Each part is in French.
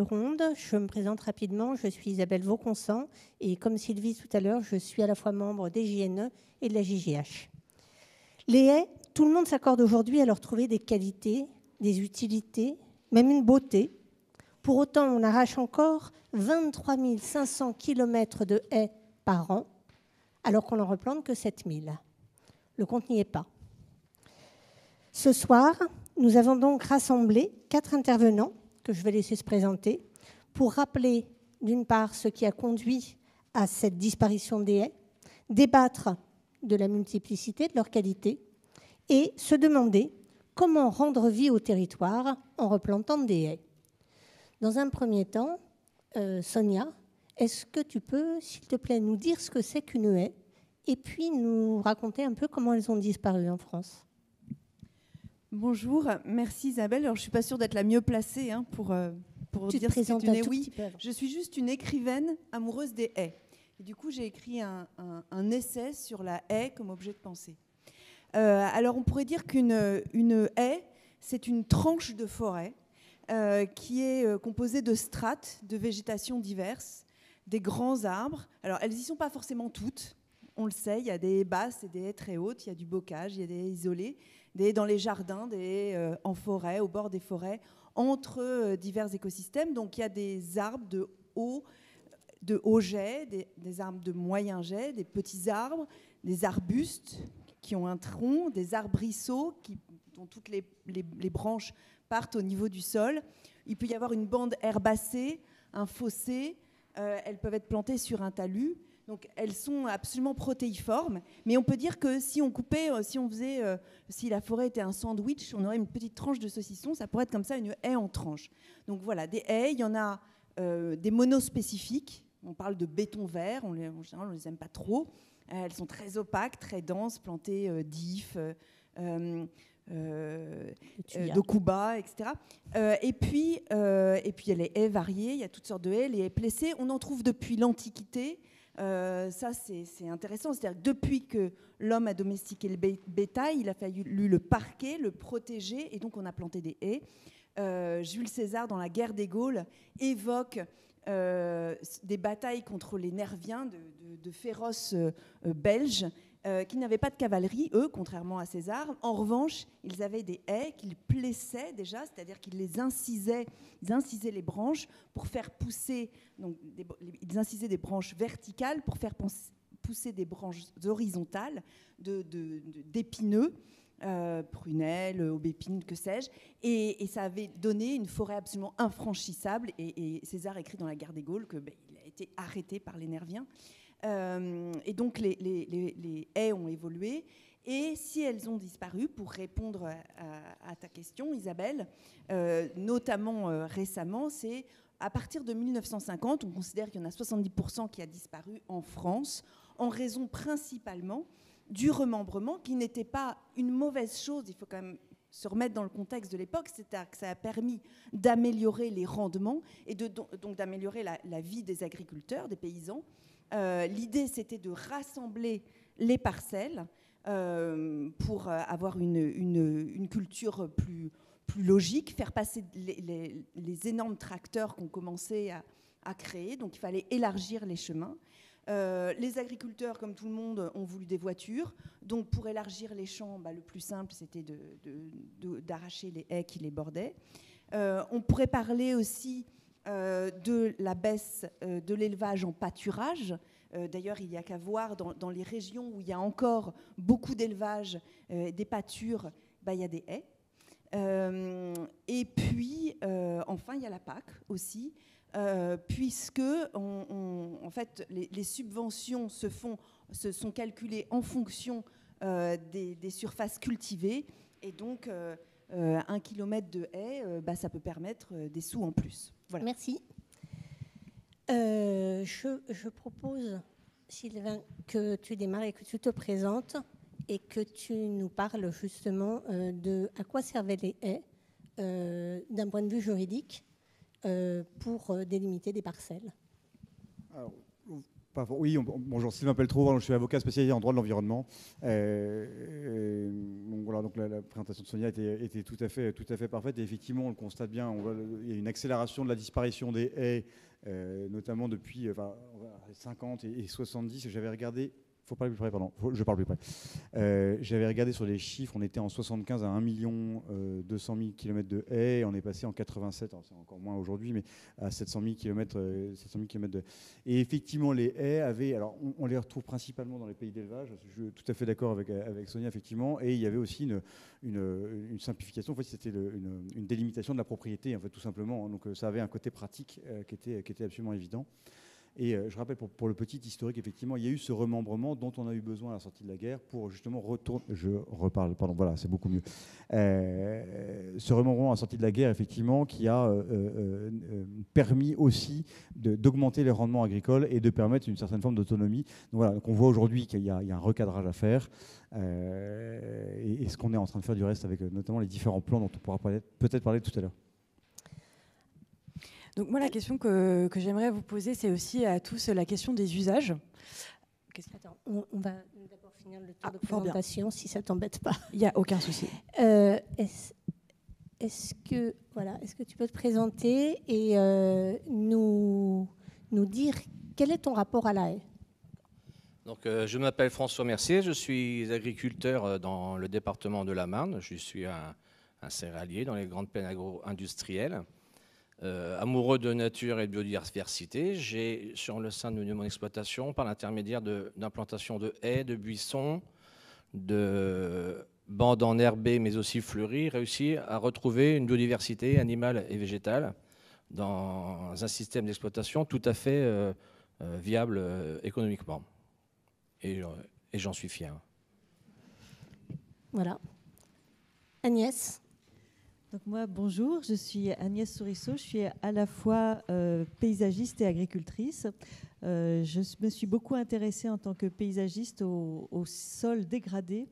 Ronde, je me présente rapidement, je suis Isabelle Vauconsant et comme Sylvie tout à l'heure, je suis à la fois membre des JNE et de la JGH. Les haies, tout le monde s'accorde aujourd'hui à leur trouver des qualités, des utilités, même une beauté. Pour autant, on arrache encore 23 500 km de haies par an, alors qu'on n'en replante que 7 000. Le compte n'y est pas. Ce soir, nous avons donc rassemblé quatre intervenants que je vais laisser se présenter pour rappeler d'une part ce qui a conduit à cette disparition des haies, débattre de la multiplicité de leurs qualités et se demander comment rendre vie au territoire en replantant des haies. Dans un premier temps, euh, Sonia, est-ce que tu peux, s'il te plaît, nous dire ce que c'est qu'une haie et puis nous raconter un peu comment elles ont disparu en France? Bonjour, merci Isabelle. Alors, je ne suis pas sûre d'être la mieux placée hein, pour, euh, pour dire ce qu'est une haie. Oui, je suis juste une écrivaine amoureuse des haies. Et du coup, j'ai écrit un, essai sur la haie comme objet de pensée. Euh, alors, on pourrait dire qu'une une haie, c'est une tranche de forêt euh, qui est composée de strates de végétation diverses, des grands arbres. Alors, elles n'y sont pas forcément toutes. On le sait, il y a des haies basses et des haies très hautes, il y a du bocage, il y a des haies isolées dans les jardins, euh, en forêt, au bord des forêts, entre euh, divers écosystèmes. Donc il y a des arbres de haut, de haut jet, des, arbres de moyen jet, des petits arbres, des arbustes qui ont un tronc, des arbrisseaux qui, dont toutes les, les, branches partent au niveau du sol. Il peut y avoir une bande herbacée, un fossé. Euh, elles peuvent être plantées sur un talus. Donc elles sont absolument protéiformes, mais on peut dire que si on coupait, euh, si on faisait, euh, si la forêt était un sandwich, on aurait une petite tranche de saucisson, ça pourrait être comme ça une haie en tranche. Donc voilà, des haies, il y en a euh, des monospécifiques, on parle de béton vert, on les, en général on les aime pas trop, elles sont très opaques, très denses, plantées d'if. de Cuba, etc. et puis, et puis il y a les haies variées, il y a toutes sortes de haies, les haies plessées. On en trouve depuis l'Antiquité. Euh, ça, c'est intéressant. C'est-à-dire depuis que l'homme a domestiqué le bétail, il a fallu le parquer, le protéger, et donc on a planté des haies. Euh, Jules César, dans la guerre des Gaules, évoque euh, des batailles contre les Nerviens, de féroces belges, euh, qui n'avaient pas de cavalerie, eux, contrairement à César. En revanche, ils avaient des haies qu'ils plessaient déjà, c'est-à-dire qu'ils les incisaient, ils incisaient les branches pour faire pousser, donc ils incisaient des branches verticales pour faire pousser des branches horizontales d'épineux. De, euh, prunelles, aubépines, que sais-je, et, ça avait donné une forêt absolument infranchissable. Et, César écrit dans la guerre des Gaules qu'il ben, a été arrêté par les Nerviens. Euh, et donc les, haies ont évolué. Et si elles ont disparu, pour répondre à, ta question, Isabelle, euh, notamment euh, récemment, c'est à partir de 1950, on considère qu'il y en a 70% qui a disparu en France, en raison principalement du remembrement, qui n'était pas une mauvaise chose, il faut quand même se remettre dans le contexte de l'époque, c'est-à-dire que ça a permis d'améliorer les rendements et donc d'améliorer la, vie des agriculteurs, des paysans, euh, l'idée, c'était de rassembler les parcelles euh, pour euh, avoir une, culture plus, logique, faire passer les, énormes tracteurs qu'on commençait à, à, créer. Donc il fallait élargir les chemins. les agriculteurs, comme tout le monde, ont voulu des voitures. Donc pour élargir les champs, bah, le plus simple, c'était d'arracher les haies qui les bordaient. on pourrait parler aussi de la baisse euh, de l'élevage en pâturage. Euh, d'ailleurs, il n'y a qu'à voir dans, les régions où il y a encore beaucoup d'élevage, des pâtures, bah, il y a des haies. et puis, enfin, il y a la PAC aussi, puisque en fait, les, subventions se, font, se sont calculées en fonction des, des, surfaces cultivées. Et donc, un kilomètre de haies, bah, ça peut permettre des sous en plus. Merci. Euh, je, propose, Sylvain, que tu démarres et que tu te présentes et que tu nous parles justement euh, de à quoi servaient les haies euh, d'un point de vue juridique pour délimiter des parcelles. Oui, bonjour, Sylvain Pelletreau, je suis avocat spécialisé en droit de l'environnement. Euh, donc la, présentation de Sonia était, tout, à fait, tout à fait parfaite. Et effectivement, on le constate bien, il y a une accélération de la disparition des haies, euh, notamment depuis enfin, 50 et 70. J'avais regardé faut parler plus près, pardon. je parle plus près. Euh, j'avais regardé sur les chiffres, on était en 75 à 1 million 200 000 km de haies, on est passé en 87, c'est encore moins aujourd'hui, mais à 700 000 km, 700 000 km de Et effectivement, les haies avaient, alors on, les retrouve principalement dans les pays d'élevage, je suis tout à fait d'accord avec, Sonia, effectivement, et il y avait aussi une, simplification, en fait c'était une, délimitation de la propriété, en fait, tout simplement, donc euh, ça avait un côté pratique euh, qui était absolument évident. Et euh, je rappelle pour, le petit historique, effectivement, il y a eu ce remembrement dont on a eu besoin à la sortie de la guerre pour justement retourner. Je reparle, pardon, voilà, c'est beaucoup mieux. Euh, ce remembrement à la sortie de la guerre, effectivement, qui a euh, permis aussi d'augmenter les rendements agricoles et de permettre une certaine forme d'autonomie. Donc voilà, donc on voit aujourd'hui qu'il y, a un recadrage à faire. et, et, ce qu'on est en train de faire du reste avec notamment les différents plans dont on pourra peut-être parler tout à l'heure. Donc moi, la question que, j'aimerais vous poser, c'est aussi à tous la question des usages. Attends, on, va d'abord finir le tour ah, de présentation, si ça t'embête pas. Il n'y a aucun souci. Euh, est-ce que, voilà, est que tu peux te présenter et euh, nous, nous dire quel est ton rapport à la haie donc, euh, je m'appelle François Mercier, je suis agriculteur dans le département de la Marne. Je suis un, un céréalier dans les grandes plaines agro-industrielles. Euh, amoureux de nature et de biodiversité, j'ai, sur le sein de mon exploitation, par l'intermédiaire d'implantation de, haies, de buissons, de bandes enherbées, mais aussi fleuries, réussi à retrouver une biodiversité animale et végétale dans un système d'exploitation tout à fait euh, euh, viable économiquement. Et j'en suis fier. Voilà. Agnès? Donc moi, bonjour, je suis Agnès Sourisseau, je suis à la fois euh, paysagiste et agricultrice. Euh, je me suis beaucoup intéressée en tant que paysagiste au, sol dégradé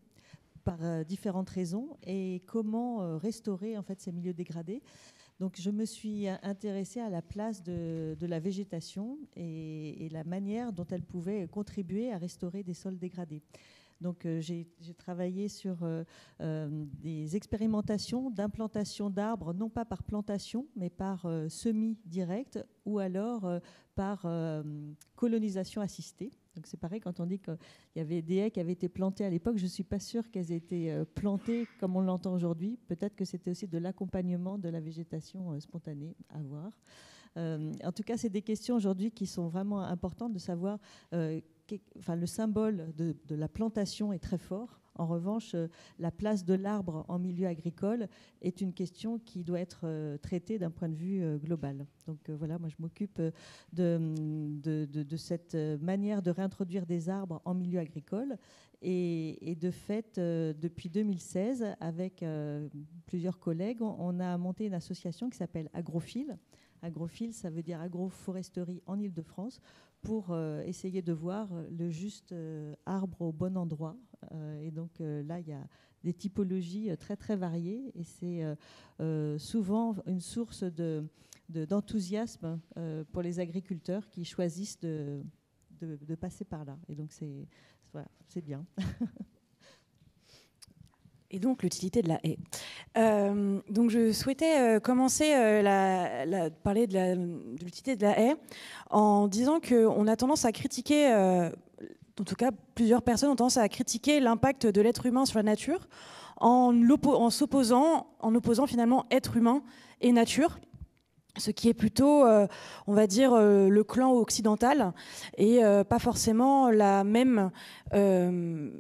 par euh, différentes raisons et comment restaurer en fait ces milieux dégradés. Donc je me suis intéressée à la place de, la végétation et, et, la manière dont elle pouvait contribuer à restaurer des sols dégradés. Donc euh, j'ai travaillé sur euh, euh, des expérimentations d'implantation d'arbres, non pas par plantation, mais par semis direct ou alors par colonisation assistée. Donc c'est pareil quand on dit qu'il y avait des haies qui avaient été plantées à l'époque, je ne suis pas sûre qu'elles aient été plantées comme on l'entend aujourd'hui. Peut-être que c'était aussi de l'accompagnement de la végétation spontanée à voir. en tout cas, c'est des questions aujourd'hui qui sont vraiment importantes de savoir le symbole de, la plantation est très fort. En revanche, euh, la place de l'arbre en milieu agricole est une question qui doit être euh, traitée d'un point de vue euh, global. Donc voilà, moi je m'occupe de, cette manière de réintroduire des arbres en milieu agricole. Et, de fait, depuis 2016, avec plusieurs collègues, on, a monté une association qui s'appelle Agrophile. Agrophile, ça veut dire agroforesterie en Ile-de-France, pour euh, essayer de voir le juste euh, arbre au bon endroit. Euh, et donc là, il y a des typologies très très variées et c'est souvent une source de, d'enthousiasme pour les agriculteurs qui choisissent de, passer par là. Et donc c'est bien. et donc l'utilité de la haie. Euh, donc je souhaitais euh, commencer euh, parler de l'utilité de, la haie en disant qu'on a tendance à critiquer, en tout cas plusieurs personnes ont tendance à critiquer l'impact de l'être humain sur la nature en s'opposant, en opposant finalement être humain et nature ce qui est plutôt, euh, on va dire, euh, le clan occidental et euh, pas forcément la même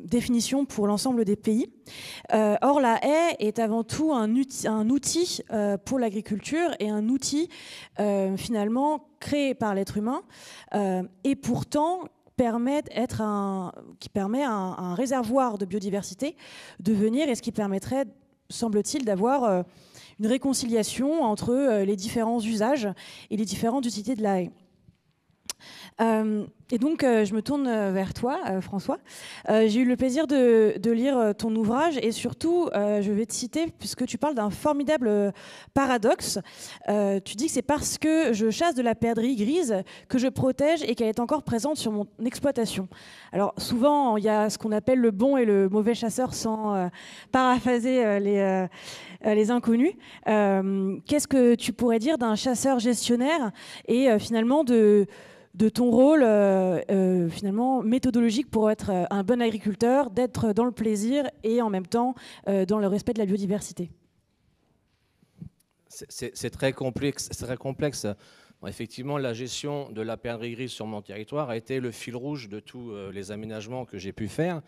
définition pour l'ensemble des pays. or, la haie est avant tout un outil, pour l'agriculture et un outil finalement créé par l'être humain et pourtant permet être un, qui permet un, un réservoir de biodiversité de venir et ce qui permettrait, semble-t-il, d'avoir une réconciliation entre euh, les différents usages et les différentes utilités de la haie. Euh, et donc, euh, je me tourne euh, vers toi, François. J'ai eu le plaisir de, lire ton ouvrage et surtout, je vais te citer, puisque tu parles d'un formidable paradoxe. tu dis que c'est parce que je chasse de la perdrix grise que je protège et qu'elle est encore présente sur mon exploitation. Alors, souvent, il y a ce qu'on appelle le bon et le mauvais chasseur sans paraphaser les, les inconnus. Qu'est-ce que tu pourrais dire d'un chasseur gestionnaire et finalement de de ton rôle euh, euh, finalement méthodologique pour être euh, un bon agriculteur, d'être dans le plaisir et en même temps dans le respect de la biodiversité C'est très complexe. Très complexe. effectivement, la gestion de la perdrix grise sur mon territoire a été le fil rouge de tous les aménagements que j'ai pu faire,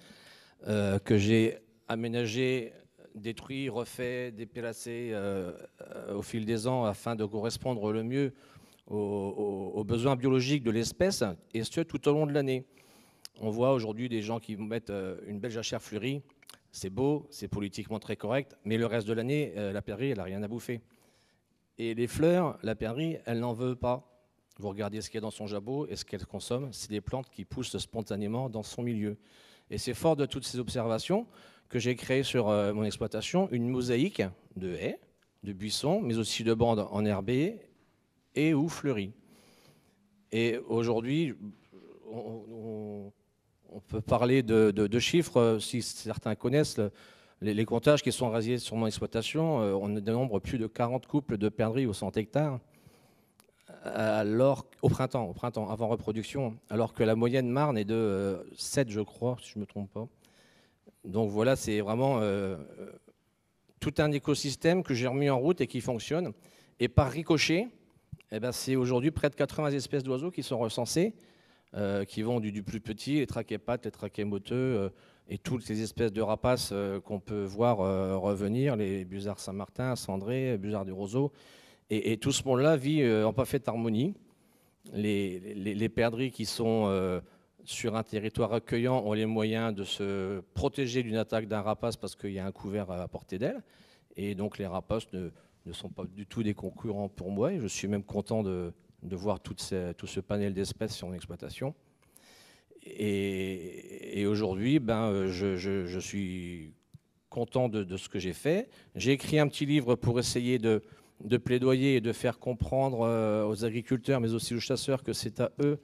que j'ai aménagé, détruit, refait, dépéracé au fil des ans afin de correspondre le mieux aux, besoins biologiques de l'espèce, et ce tout au long de l'année. On voit aujourd'hui des gens qui mettent euh, une belle jachère fleurie, c'est beau, c'est politiquement très correct, mais le reste de l'année, euh, la perdrix, elle n'a rien à bouffer. Et les fleurs, la perdrix, elle n'en veut pas. Vous regardez ce qu'il y a dans son jabot et ce qu'elle consomme, c'est des plantes qui poussent spontanément dans son milieu. Et c'est fort de toutes ces observations que j'ai créé sur euh, mon exploitation une mosaïque de haies, de buissons, mais aussi de bandes enherbées et ou fleuries. Et aujourd'hui, on, peut parler de, chiffres, si certains connaissent les, comptages qui sont réalisés sur mon exploitation, euh, on dénombre plus de 40 couples de perdrix au 100 hectares alors, au printemps, au printemps, avant reproduction, alors que la moyenne Marne est de 7, euh, je crois, si je ne me trompe pas. Donc voilà, c'est vraiment euh, tout un écosystème que j'ai remis en route et qui fonctionne. Et par ricochet, eh ben, c'est aujourd'hui près de 80 espèces d'oiseaux qui sont recensées, euh, qui vont du, plus petit, les trachépates, les trachémoteux, euh, et toutes les espèces de rapaces euh, qu'on peut voir revenir, les busards Saint-Martin, cendrés, busards du roseau. Et, tout ce monde-là vit en parfaite harmonie. Les, les, perdrix qui sont sur un territoire accueillant ont les moyens de se protéger d'une attaque d'un rapace parce qu'il y a un couvert à portée d'elle. Et donc les rapaces ne ne sont pas du tout des concurrents pour moi. Et je suis même content de, voir tout ce panel d'espèces sur mon exploitation. Et, aujourd'hui, ben, je, suis content de, ce que j'ai fait. J'ai écrit un petit livre pour essayer de, plaidoyer et de faire comprendre euh, aux agriculteurs, mais aussi aux chasseurs, que c'est à eux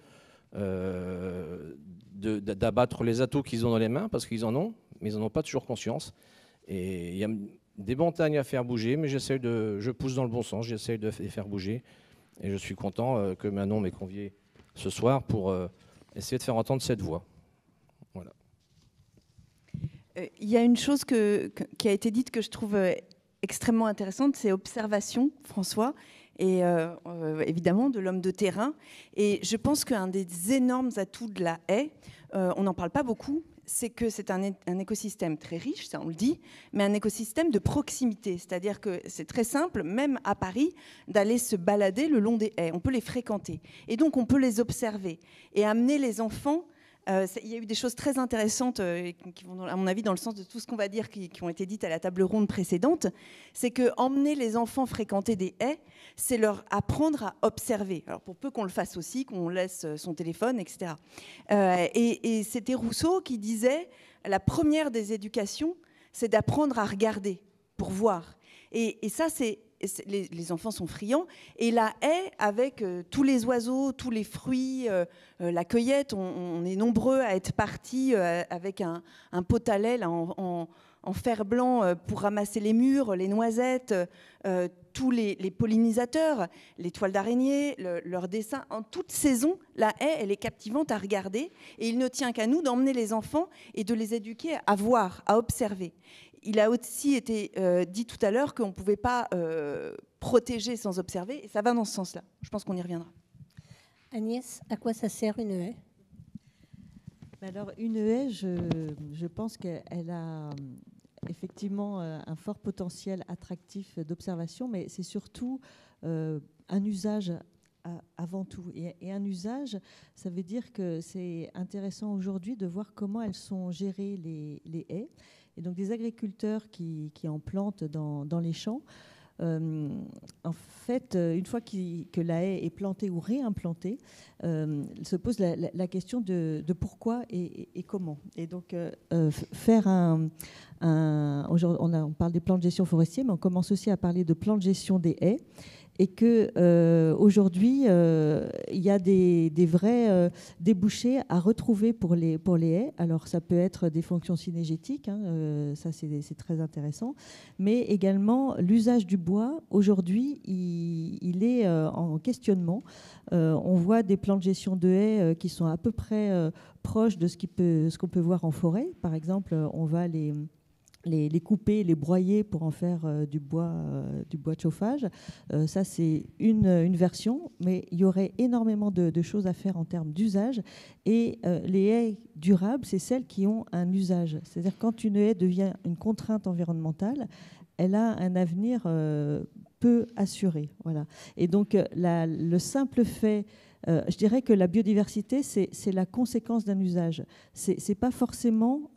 euh, d'abattre les atouts qu'ils ont dans les mains, parce qu'ils en ont, mais ils n'en ont pas toujours conscience. Et il y a des montagnes à faire bouger, mais j'essaie de, je pousse dans le bon sens, j'essaie de les faire bouger. Et je suis content euh, que Manon m'ait convié ce soir pour euh, essayer de faire entendre cette voix. Voilà. Euh, il y a une chose qui a été dite que je trouve extrêmement intéressante, c'est observation, François, et évidemment de l'homme de terrain. Et je pense qu'un des énormes atouts de la haie, on n'en parle pas beaucoup, c'est que c'est un, écosystème très riche, ça on le dit, mais un écosystème de proximité. C'est-à-dire que c'est très simple, même à Paris, d'aller se balader le long des haies. On peut les fréquenter. Et donc on peut les observer et amener les enfants euh, il y a eu des choses très intéressantes euh, qui vont, à mon avis, dans le sens de tout ce qu'on va dire, qui, ont été dites à la table ronde précédente. C'est que emmener les enfants fréquenter des haies, c'est leur apprendre à observer. Alors pour peu qu'on le fasse aussi, qu'on laisse son téléphone, etc. Euh, et, c'était Rousseau qui disait la première des éducations, c'est d'apprendre à regarder pour voir. Et ça, c'est les, enfants sont friands. Et la haie, avec euh, tous les oiseaux, tous les fruits, euh, euh, la cueillette, on, est nombreux à être partis avec un, pot à lait en, fer blanc pour ramasser les murs, les noisettes, tous les, pollinisateurs, les toiles d'araignée, leurs dessins. En toute saison, la haie, elle est captivante à regarder. Et il ne tient qu'à nous d'emmener les enfants et de les éduquer à voir, à observer il a aussi été euh, dit tout à l'heure qu'on ne pouvait pas euh, protéger sans observer, et ça va dans ce sens-là. Je pense qu'on y reviendra. Agnès, à quoi ça sert une haie? Alors, une haie, je, pense qu'elle a euh, effectivement un fort potentiel attractif d'observation, mais c'est surtout un usage avant tout. Et, un usage, ça veut dire que c'est intéressant aujourd'hui de voir comment elles sont gérées, les, les haies. Et donc des agriculteurs qui, en plantent dans, les champs en fait, une fois que la haie est plantée ou réimplantée, se pose la, question de, pourquoi et, comment. Et donc, faire un, un on, on, parle des plans de gestion forestier, mais on commence aussi à parler de plans de gestion des haies et que euh, euh, il y a des, vrais euh, débouchés à retrouver pour les pour les haies. Alors ça peut être des fonctions synergétiques, hein, ça c'est très intéressant, mais également l'usage du bois. Aujourd'hui, il, est en questionnement. on voit des plans de gestion de haies qui sont à peu près proches de ce qu'on peut, peut voir en forêt. Par exemple, on va les les, couper, les broyer pour en faire euh, du, bois, euh, du bois de chauffage. Euh, ça, c'est une, une, version, mais il y aurait énormément de, choses à faire en termes d'usage. Et les haies durables, c'est celles qui ont un usage. C'est-à-dire quand une haie devient une contrainte environnementale, elle a un avenir peu assuré. Voilà. Et donc, le simple fait je dirais que la biodiversité, c'est la conséquence d'un usage. Ce n'est pas forcément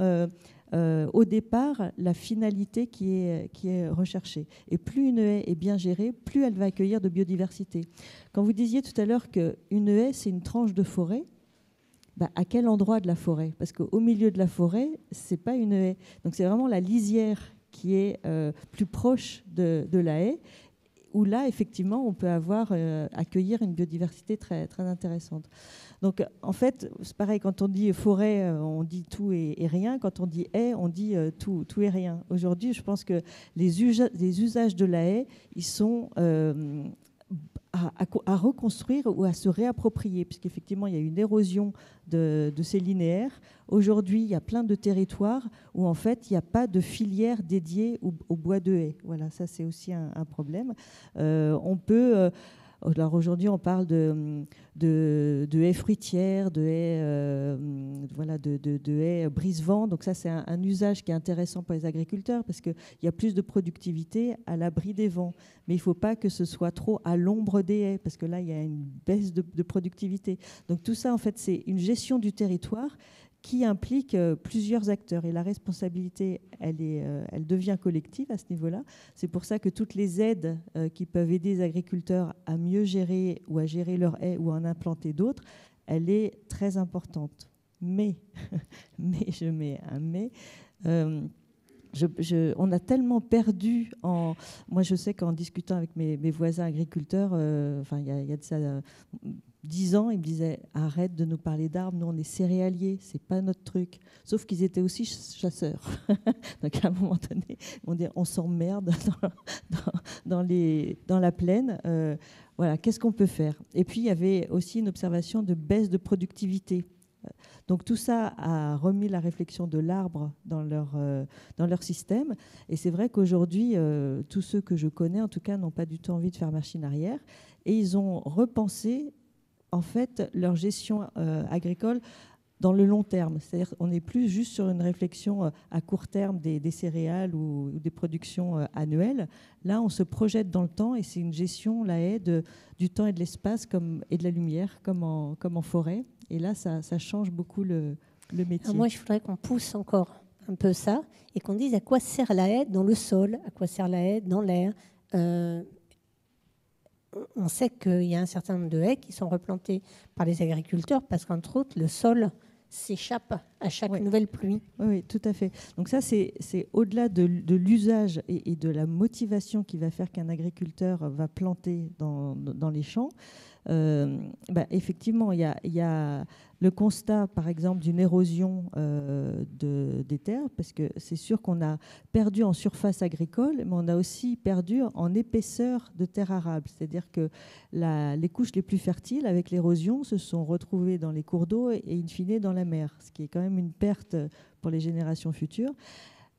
au départ la finalité qui est, recherchée. Et plus une haie est bien gérée, plus elle va accueillir de biodiversité. Quand vous disiez tout à l'heure qu'une haie, c'est une tranche de forêt, bah, à quel endroit de la forêt? Parce qu'au milieu de la forêt, c'est pas une haie. Donc c'est vraiment la lisière qui est euh, plus proche de, la haie, où là, effectivement, on peut avoir, euh, accueillir une biodiversité très intéressante. Donc, en fait, c'est pareil, quand on dit forêt, euh, on dit tout et, rien. Quand on dit haie, on dit euh, tout, tout et rien. Aujourd'hui, je pense que les, usages de la haie, ils sont euh, à, reconstruire ou à se réapproprier, puisqu'effectivement, il y a une érosion de, ces linéaires. Aujourd'hui, il y a plein de territoires où, en fait, il n'y a pas de filière dédiée au, bois de haie. Voilà, ça, c'est aussi un, problème. on peut alors aujourd'hui, on parle de, haies fruitières, de haies, euh, voilà, de, haies brise-vent. Donc ça, c'est un, usage qui est intéressant pour les agriculteurs parce qu'il y a plus de productivité à l'abri des vents. Mais il ne faut pas que ce soit trop à l'ombre des haies parce que là, il y a une baisse de productivité. Donc tout ça, en fait, c'est une gestion du territoire qui implique euh, plusieurs acteurs. Et la responsabilité, elle, est, euh, elle devient collective à ce niveau-là. C'est pour ça que toutes les aides euh, qui peuvent aider les agriculteurs à mieux gérer ou à gérer leurs haies ou à en implanter d'autres, elle est très importante. Mais, mais je mets un mais. On a tellement perdu en. Moi, je sais qu'en discutant avec mes, voisins agriculteurs, enfin, il y, a de ça dix ans, ils me disaient arrête de nous parler d'arbres, nous on est céréaliers, c'est pas notre truc. Sauf qu'ils étaient aussi chasseurs. Donc à un moment donné, on, dit, on s'emmerde dans, dans, la plaine. Euh, voilà, qu'est-ce qu'on peut faire? Et puis il y avait aussi une observation de baisse de productivité. Donc tout ça a remis la réflexion de l'arbre dans leur, euh, système. Et c'est vrai qu'aujourd'hui, euh, tous ceux que je connais, en tout cas, n'ont pas du tout envie de faire machine arrière. Et ils ont repensé en fait leur gestion euh, agricole dans le long terme. C'est-à-dire qu'on n'est plus juste sur une réflexion euh, à court terme des, céréales ou, des productions euh, annuelles. Là, on se projette dans le temps et c'est une gestion, la haie, du temps et de l'espace comme, et de la lumière, comme en, comme en forêt. Et là, ça, change beaucoup le, métier. moi, je voudrais qu'on pousse encore un peu ça et qu'on dise à quoi sert la haie dans le sol, à quoi sert la haie dans l'air on sait qu'il y a un certain nombre de haies qui sont replantées par les agriculteurs parce qu'entre autres, le sol s'échappe à chaque nouvelle pluie. Oui, tout à fait. Donc ça, c'est au-delà de, l'usage et, de la motivation qui va faire qu'un agriculteur va planter dans, les champs. Euh, bah, effectivement, il y a, le constat, par exemple, d'une érosion euh, de, des terres, parce que c'est sûr qu'on a perdu en surface agricole, mais on a aussi perdu en épaisseur de terre arable. C'est-à-dire que les couches les plus fertiles, avec l'érosion, se sont retrouvées dans les cours d'eau et, in fine, dans la mer, ce qui est quand même une perte pour les générations futures.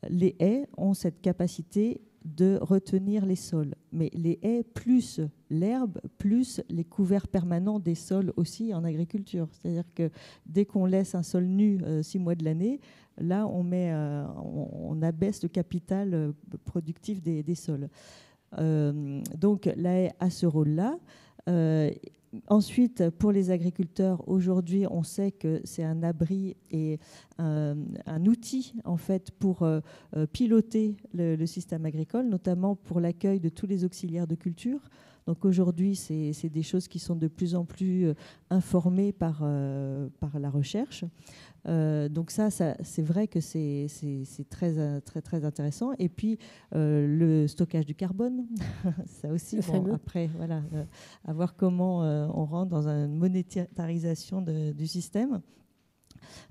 Les haies ont cette capacité de retenir les sols. Mais les haies, plus l'herbe, plus les couverts permanents des sols aussi en agriculture. C'est-à-dire que dès qu'on laisse un sol nu euh, six mois de l'année, là, on, met, euh, abaisse le capital euh, productif des, des sols. donc la haie a ce rôle-là. Ensuite, pour les agriculteurs, aujourd'hui, on sait que c'est un abri et un, outil en fait pour piloter le, système agricole, notamment pour l'accueil de tous les auxiliaires de culture. Donc aujourd'hui, c'est des choses qui sont de plus en plus informées par, par la recherche. Euh, donc ça, c'est vrai que c'est très, euh, très, très intéressant. Et puis, euh, le stockage du carbone, ça aussi, après, voilà, à voir comment on rentre dans une monétarisation du système.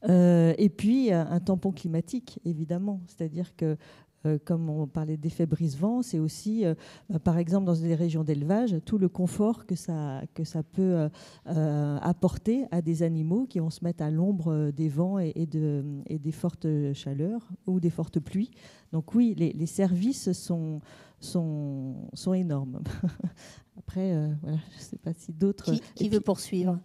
et puis, un tampon climatique, évidemment. C'est-à-dire que euh, comme on parlait d'effet brise-vent, c'est aussi, euh, bah, par exemple, dans des régions d'élevage, tout le confort que ça, que ça peut euh, apporter à des animaux qui vont se mettre à l'ombre des vents et, de, et, des fortes chaleurs ou des fortes pluies. Donc oui, les, services sont, sont, sont énormes. Après, voilà, je ne sais pas si d'autres... Qui, veut poursuivre?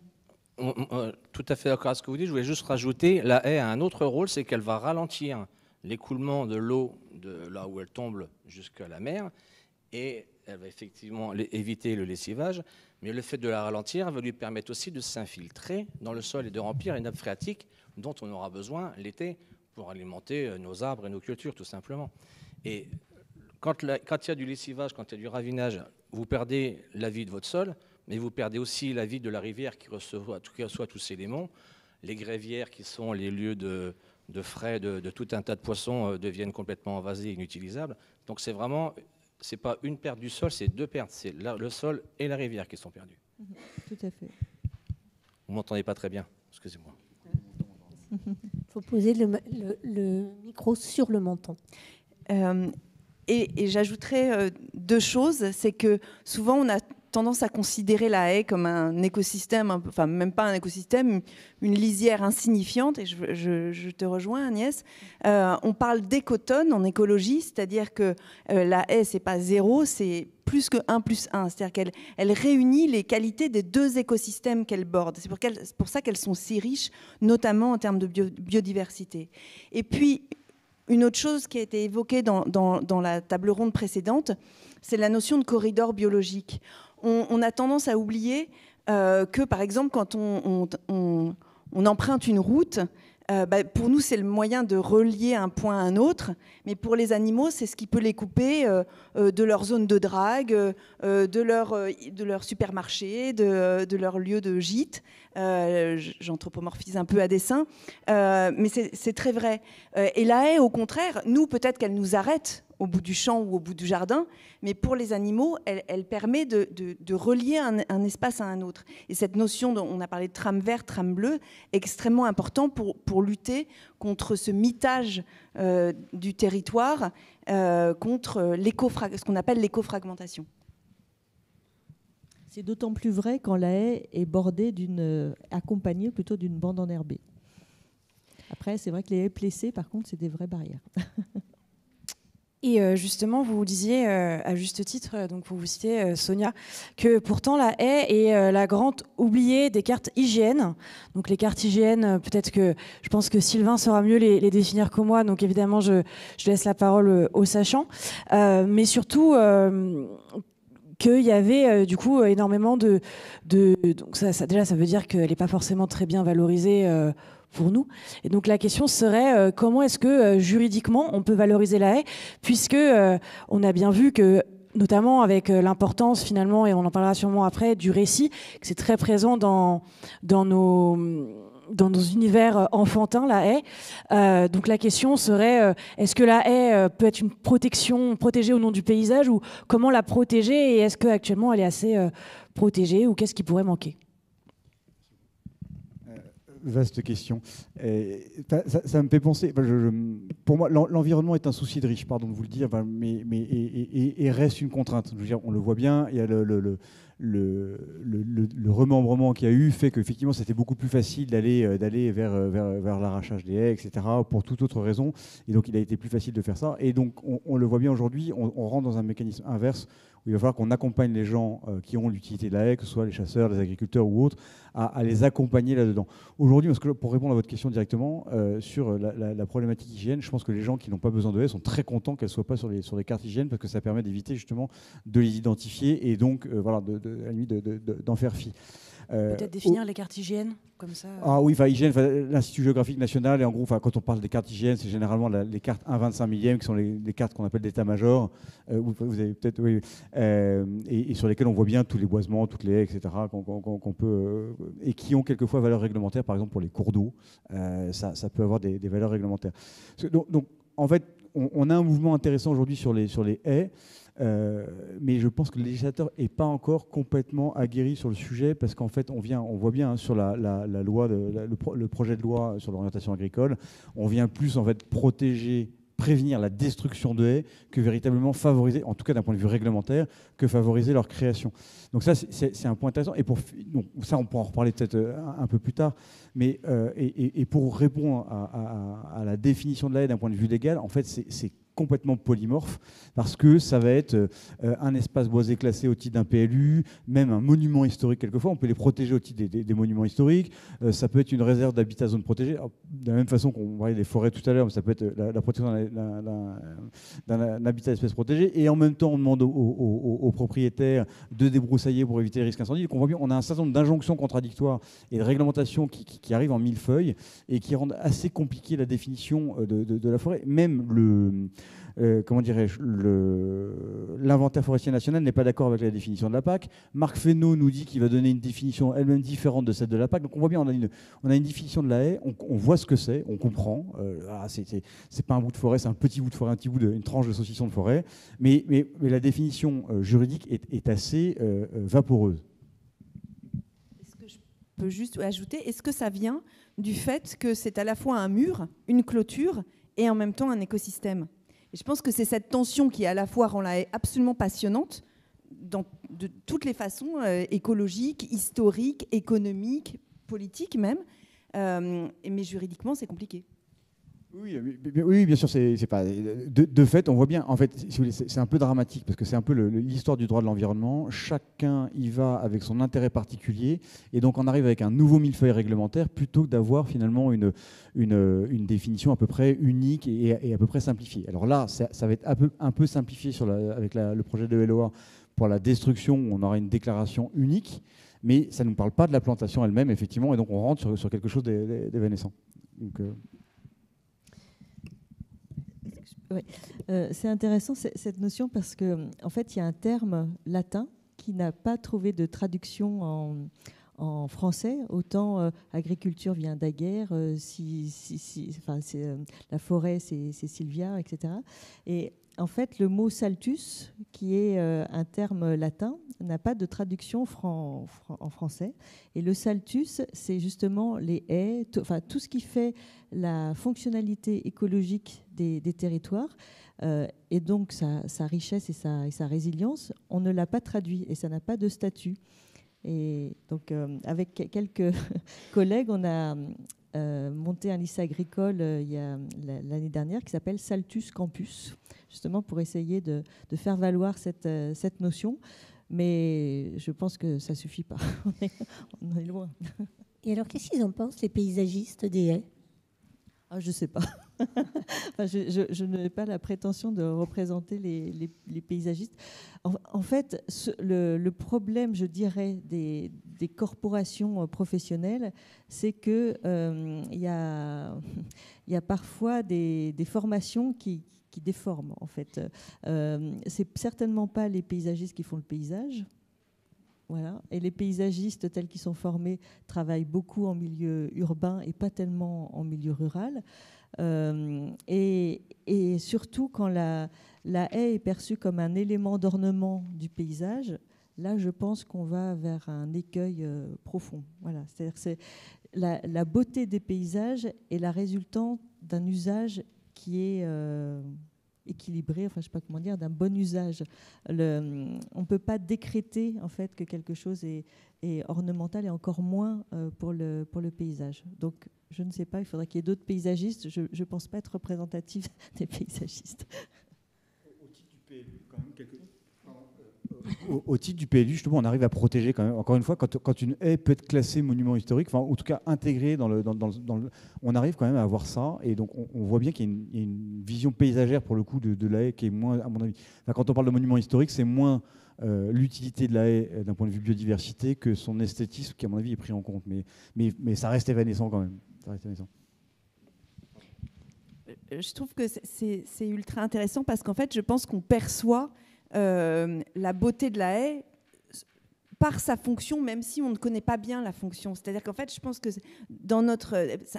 Tout à fait d'accord avec ce que vous dites. Je voulais juste rajouter, la haie a un autre rôle, c'est qu'elle va ralentir l'écoulement de l'eau de là où elle tombe jusqu'à la mer, et elle va effectivement éviter le lessivage, mais le fait de la ralentir va lui permettre aussi de s'infiltrer dans le sol et de remplir les nappes phréatiques dont on aura besoin l'été pour alimenter euh, nos arbres et nos cultures, tout simplement. Et quand, il y a du lessivage, quand il y a du ravinage, vous perdez la vie de votre sol, mais vous perdez aussi la vie de la rivière qui reçoit, qui reçoit tous ces éléments, les grévières qui sont les lieux de, de frais de, tout un tas de poissons euh, deviennent complètement envasés, inutilisables. Donc c'est vraiment, c'est pas une perte du sol, c'est deux pertes. C'est le sol et la rivière qui sont perdus. Mhm. Tout à fait. Vous m'entendez pas très bien, excusez-moi. Il faut poser le, micro sur le menton. Euh, et, et j'ajouterais euh, deux choses, c'est que souvent on a tendance à considérer la haie comme un écosystème, enfin même pas un écosystème, une lisière insignifiante. Et je, te rejoins, Agnès. Euh, on parle d'écotone en écologie, c'est-à-dire que euh, la haie, c'est pas zéro, c'est plus que 1 plus 1. C'est-à-dire qu'elle elle réunit les qualités des deux écosystèmes qu'elle borde. C'est pour, ça qu'elles sont si riches, notamment en termes de biodiversité. Et puis, une autre chose qui a été évoquée dans la table ronde précédente, c'est la notion de corridor biologique on, a tendance à oublier euh, que, par exemple, quand on, emprunte une route, euh, bah, pour nous, c'est le moyen de relier un point à un autre, mais pour les animaux, c'est ce qui peut les couper euh, de leur zone de drague, de, leur, de leur supermarché, de, leur lieu de gîte. J'anthropomorphise un peu à dessein, mais c'est très vrai. et la haie, au contraire, nous, peut-être qu'elle nous arrête au bout du champ ou au bout du jardin, mais pour les animaux, elle, permet de, relier un, espace à un autre. Et cette notion on a parlé de trame verte, trame bleue, est extrêmement important pour, lutter contre ce mitage euh, du territoire, euh, contre ce qu'on appelle l'écofragmentation. C'est d'autant plus vrai quand la haie est bordée d'une, accompagnée plutôt d'une bande enherbée. Après, c'est vrai que les haies plessées, par contre, c'est des vraies barrières. Et euh, justement, vous disiez euh, à juste titre, euh, donc pour vous citer Sonia, que pourtant la haie est la grande oubliée des cartes hygiène. Donc les cartes hygiène, peut-être que je pense que Sylvain saura mieux les, définir que moi. Donc évidemment, je, laisse la parole aux sachants. mais surtout qu'il y avait du coup énormément de, donc ça, déjà ça veut dire qu'elle n'est pas forcément très bien valorisée nous. Et donc la question serait euh, comment est-ce que euh, juridiquement on peut valoriser la haie, puisque euh, on a bien vu que notamment avec l'importance finalement, et on en parlera sûrement après, du récit, que c'est très présent dans, dans nos dans nos univers enfantins, la haie. donc la question serait, est-ce que la haie peut être une protection protégée au nom du paysage ou comment la protéger et est-ce qu'actuellement elle est assez protégée ou qu'est-ce qui pourrait manquer? Vaste question. ça, me fait penser. pour moi, l'environnement est un souci de riche, pardon de vous le dire, mais, et, reste une contrainte. On le voit bien. Il y a le, remembrement qu'il y a eu fait qu'effectivement, c'était beaucoup plus facile d'aller euh, euh, vers, l'arrachage des haies, etc. Pour toute autre raison. Et donc, il a été plus facile de faire ça. Et donc, on, le voit bien aujourd'hui. On, on rentre dans un mécanisme inverse il va falloir qu'on accompagne les gens euh, qui ont l'utilité de la haie, que ce soit les chasseurs, les agriculteurs ou autres, à, les accompagner là-dedans. Aujourd'hui, pour répondre à votre question directement, euh, sur la, problématique hygiène, je pense que les gens qui n'ont pas besoin de sont très contents qu'elles ne soient pas sur les, sur les cartes hygiène parce que ça permet d'éviter justement de les identifier et donc euh, voilà, de, de, d'en faire fi. Peut-être définir les cartes hygiènes comme ça. Ah oui, hygiène, l'Institut géographique national, et en gros, quand on parle des cartes hygiène, c'est généralement les cartes 1,25 millième, qui sont les, cartes qu'on appelle d'état-major, vous, avez peut-être, oui, et, sur lesquelles on voit bien tous les boisements, toutes les haies, etc., qu'on peut, et qui ont quelquefois valeur réglementaire, par exemple pour les cours d'eau, ça, ça, peut avoir des, valeurs réglementaires. Donc, donc en fait, on, a un mouvement intéressant aujourd'hui sur les, haies. Euh, mais je pense que le législateur n'est pas encore complètement aguerri sur le sujet parce qu'en fait, on, vient, on voit bien hein, sur la, loi, le, projet de loi sur l'orientation agricole, on vient plus en fait protéger prévenir la destruction de haies que véritablement favoriser, en tout cas d'un point de vue réglementaire, que favoriser leur création. Donc ça, c'est un point intéressant. Et pour ça, on pourra en reparler peut-être euh, un, peu plus tard. Mais euh, et, pour répondre à, à, la définition de la haie d'un point de vue légal, en fait, c'est complètement polymorphe parce que ça va être euh, un espace boisé classé au titre d'un PLU, même un monument historique quelquefois. On peut les protéger au titre des, monuments historiques. Euh, ça peut être une réserve d'habitat zone protégée. de la même façon qu'on parlait des forêts tout à l'heure, ça peut être la, protection d'un habitat d'espèce protégé. Et en même temps, on demande aux, propriétaires de débroussailler pour éviter les risques incendies. On voit bien, a un certain nombre d'injonctions contradictoires et de réglementations qui, arrivent en mille feuilles et qui rendent assez compliqué la définition euh, de la forêt. Même le euh, comment dirais-je, l'inventaire forestier national n'est pas d'accord avec la définition de la PAC. Marc Fesneau nous dit qu'il va donner une définition elle-même différente de celle de la PAC. Donc on voit bien, on a une, on a une définition de la haie, on, voit ce que c'est, on comprend. Euh, ah, c'est pas un bout de forêt, c'est un petit bout de forêt, un petit bout une tranche de saucisson de forêt. Mais, la définition euh, juridique est, est assez vaporeuse. Est-ce que je peux juste ajouter, est-ce que ça vient du fait que c'est à la fois un mur, une clôture et en même temps un écosystème? Je pense que c'est cette tension qui, à la fois, rend la absolument passionnante, dans, de toutes les façons, euh, écologiques, historiques, économiques, politiques même. Euh, mais juridiquement, c'est compliqué. Oui, oui, bien sûr, c'est pas. De, fait, on voit bien. En fait, c'est un peu dramatique parce que c'est un peu l'histoire du droit de l'environnement. Chacun y va avec son intérêt particulier, et donc on arrive avec un nouveau millefeuille réglementaire plutôt que d'avoir finalement une, définition à peu près unique et, à peu près simplifiée. Alors là, ça, va être un peu, simplifié sur avec le projet de LOA pour la destruction. On aura une déclaration unique, mais ça ne nous parle pas de la plantation elle-même, effectivement, et donc on rentre sur, quelque chose d'évanescent. Euh, euh, c'est intéressant cette notion parce que en fait, il y a un terme latin qui n'a pas trouvé de traduction en, français. Autant euh, agriculture vient d'aguerre, euh, la forêt c'est Sylvia, etc. Et en fait, le mot saltus, qui est un terme latin, n'a pas de traduction en français. Et le saltus, c'est justement les haies, enfin tout ce qui fait la fonctionnalité écologique des, territoires. Euh, et donc sa, richesse et sa, résilience, on ne l'a pas traduit et ça n'a pas de statut. Et donc euh, avec quelques collègues, on a euh, monté un lycée agricole l'année dernière qui s'appelle Saltus Campus, justement pour essayer de, de faire valoir cette, cette notion. Mais je pense que ça suffit pas. on, est, on est loin. Et alors, qu'est-ce qu'ils en pensent, les paysagistes des haies? Ah, Je ne sais pas. je, n'ai pas la prétention de représenter les, paysagistes. En, fait, le, problème, je dirais, des, corporations euh, professionnelles, c'est qu'il euh, y, a, y a parfois des, formations qui, déforment, en fait. Euh, c'est certainement pas les paysagistes qui font le paysage. Voilà. Et les paysagistes tels qu'ils sont formés travaillent beaucoup en milieu urbain et pas tellement en milieu rural. Euh, et, surtout quand la, la, haie est perçue comme un élément d'ornement du paysage, là je pense qu'on va vers un écueil euh, profond. Voilà. C'est-à-dire c'est la, beauté des paysages est la résultante d'un usage qui est euh, équilibré, enfin je sais pas comment dire, d'un bon usage. On ne peut pas décréter en fait que quelque chose est, ornemental et encore moins euh, pour, le, paysage. Donc je ne sais pas, il faudrait qu'il y ait d'autres paysagistes. Je ne pense pas être représentatif des paysagistes. Au, titre du PLU, justement, on arrive à protéger quand même. Encore une fois, quand, une haie peut être classée monument historique, enfin, en tout cas intégrée dans le, on arrive quand même à avoir ça. Et donc, on, voit bien qu'il y, a une vision paysagère pour le coup de, la haie qui est moins, à mon avis. quand on parle de monument historique, c'est moins euh, l'utilité de la haie euh, d'un point de vue biodiversité que son esthétisme qui, à mon avis, est pris en compte. Mais, ça reste évanescent quand même. Euh, je trouve que c'est ultra intéressant parce qu'en fait, je pense qu'on perçoit euh, la beauté de la haie par sa fonction, même si on ne connaît pas bien la fonction. C'est-à-dire qu'en fait, je pense que dans notre,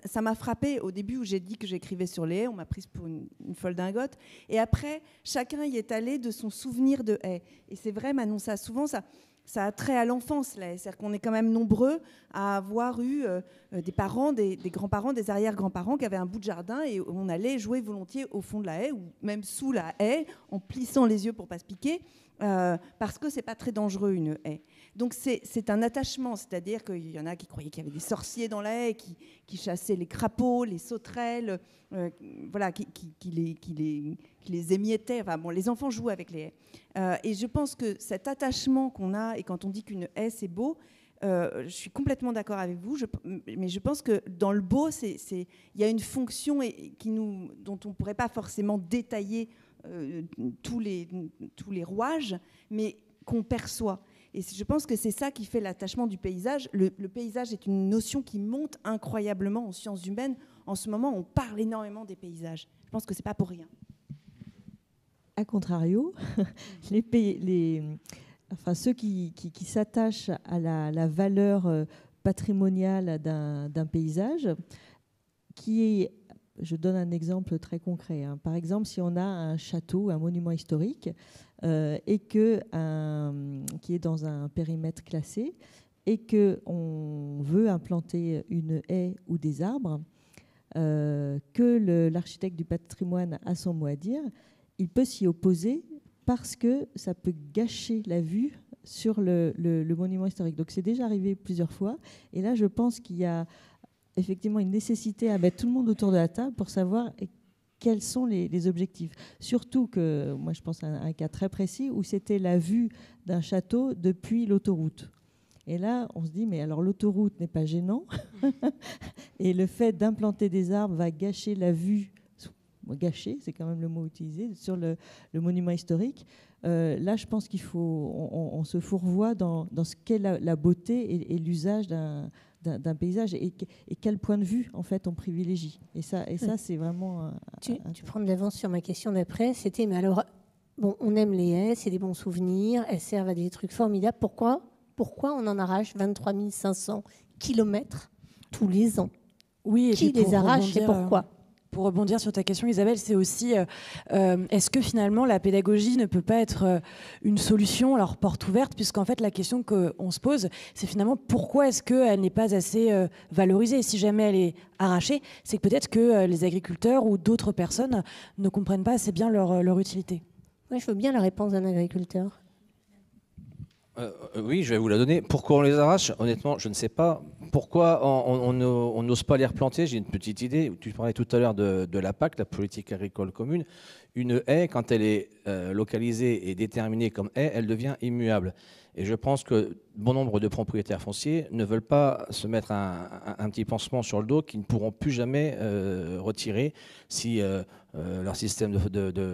ça m'a frappé au début où j'ai dit que j'écrivais sur les haies, on m'a prise pour une, folle dingote, et après, chacun y est allé de son souvenir de haies. Et c'est vrai, Manon, ça souvent ça ça a trait à l'enfance. C'est-à-dire qu'on est quand même nombreux à avoir eu euh, euh, des parents, des, grands-parents, des arrière-grands-parents qui avaient un bout de jardin et on allait jouer volontiers au fond de la haie ou même sous la haie en plissant les yeux pour pas se piquer. Euh, parce que c'est pas très dangereux une haie. Donc c'est un attachement, c'est-à-dire qu'il y en a qui croyaient qu'il y avait des sorciers dans la haie, qui, chassaient les crapauds, les sauterelles, euh, voilà, qui, qui, les, qui, les, qui les émiettaient. Enfin bon, les enfants jouent avec les haies. Euh, et je pense que cet attachement qu'on a, et quand on dit qu'une haie c'est beau, je suis complètement d'accord avec vous, mais je pense que dans le beau, il y a une fonction et, qui nous, dont on ne pourrait pas forcément détailler euh, tous, les, tous les rouages, mais qu'on perçoit. Et je pense que c'est ça qui fait l'attachement du paysage. Le, paysage est une notion qui monte incroyablement en sciences humaines. En ce moment, on parle énormément des paysages. Je pense que c'est pas pour rien. A contrario, les, les, enfin, ceux qui, qui, s'attachent à la, la, valeur euh, patrimoniale d'un paysage, qui est je donne un exemple très concret. Hein. Par exemple, si on a un château, un monument historique, euh, et que qui est dans un périmètre classé, et que on veut implanter une haie ou des arbres, euh, que l'architecte du patrimoine a son mot à dire, il peut s'y opposer parce que ça peut gâcher la vue sur le, le monument historique. Donc c'est déjà arrivé plusieurs fois. Et là, je pense qu'il y a effectivement une nécessité à mettre tout le monde autour de la table pour savoir quels sont les, objectifs. Surtout que, moi je pense à un, cas très précis où c'était la vue d'un château depuis l'autoroute. Et là, on se dit, mais alors l'autoroute n'est pas gênant, et le fait d'implanter des arbres va gâcher la vue, gâcher, c'est quand même le mot utilisé, sur le, monument historique. Euh, là, je pense qu'il faut, on, se fourvoie dans, ce qu'est la, beauté et l'usage d'un d'un paysage et, quel point de vue en fait on privilégie. Et ça, et ça c'est vraiment. tu, prends de l'avance sur ma question d'après. C'était mais alors bon, on aime les haies, c'est des bons souvenirs, elles servent à des trucs formidables. Pourquoi Pourquoi on en arrache 23 500 kilomètres tous les ans? Oui, et qui les arrache et pourquoi? Pour rebondir sur ta question, Isabelle, c'est aussi euh, euh, est-ce que finalement la pédagogie ne peut pas être euh, une solution, alors porte ouverte, puisqu'en fait la question qu'on se pose, c'est finalement pourquoi est-ce qu'elle n'est pas assez valorisée? Si jamais elle est arrachée, c'est peut-être que les agriculteurs ou d'autres personnes ne comprennent pas assez bien leur, leur utilité. Moi, je veux bien la réponse d'un agriculteur. Euh, euh, oui, je vais vous la donner. Pourquoi on les arrache? Honnêtement, je ne sais pas. Pourquoi on n'ose pas les replanter? J'ai une petite idée. Tu parlais tout à l'heure de, la PAC, la politique agricole commune. Une haie, quand elle est euh, localisée et déterminée comme haie, elle devient immuable. Et je pense que bon nombre de propriétaires fonciers ne veulent pas se mettre un, petit pansement sur le dos qu'ils ne pourront plus jamais retirer si leur système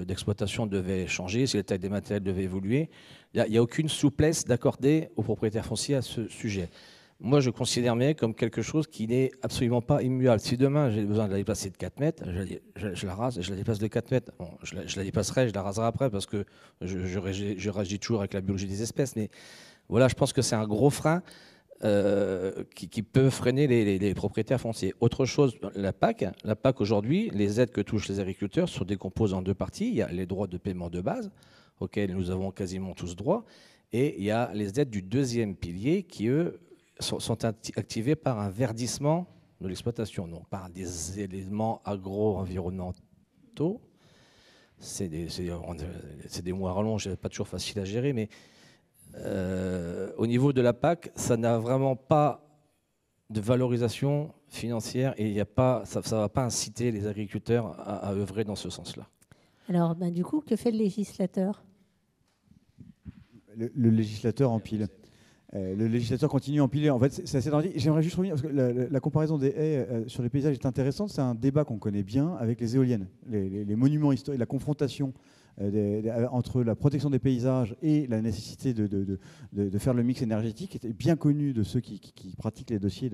d'exploitation devait changer, si la taille des matériels devait évoluer. Il n'y a, aucune souplesse d'accorder aux propriétaires fonciers à ce sujet. Moi, je considère bien comme quelque chose qui n'est absolument pas immuable. Si demain j'ai besoin de la déplacer de 4 mètres, je, la rase je la déplace de 4 mètres. je, la, dépasserai, je la raserai après parce que je, réagis, toujours avec la biologie des espèces. Mais voilà, je pense que c'est un gros frein euh, qui, peut freiner les, les, propriétaires fonciers. Autre chose, la PAC. La PAC aujourd'hui, les aides que touchent les agriculteurs se décomposent en deux parties. Il y a les droits de paiement de base auxquels nous avons quasiment tous droit. Et il y a les aides du deuxième pilier qui, eux, sont, activés par un verdissement de l'exploitation, donc par des éléments agro-environnementaux. C'est des, des, mois rallonges, pas toujours facile à gérer, mais euh, au niveau de la PAC, ça n'a vraiment pas de valorisation financière et a pas, ça ne va pas inciter les agriculteurs à œuvrer dans ce sens-là. Alors, ben, du coup, que fait le législateur? Le, législateur empile. Euh, le législateur continue à empiler. En fait, c'est assez dramatique. J'aimerais juste revenir, parce que la, comparaison des haies euh, sur les paysages est intéressante. C'est un débat qu'on connaît bien avec les éoliennes. Les monuments historiques, la confrontation euh, euh, entre la protection des paysages et la nécessité de, faire le mix énergétique était bien connue de ceux qui, pratiquent les dossiers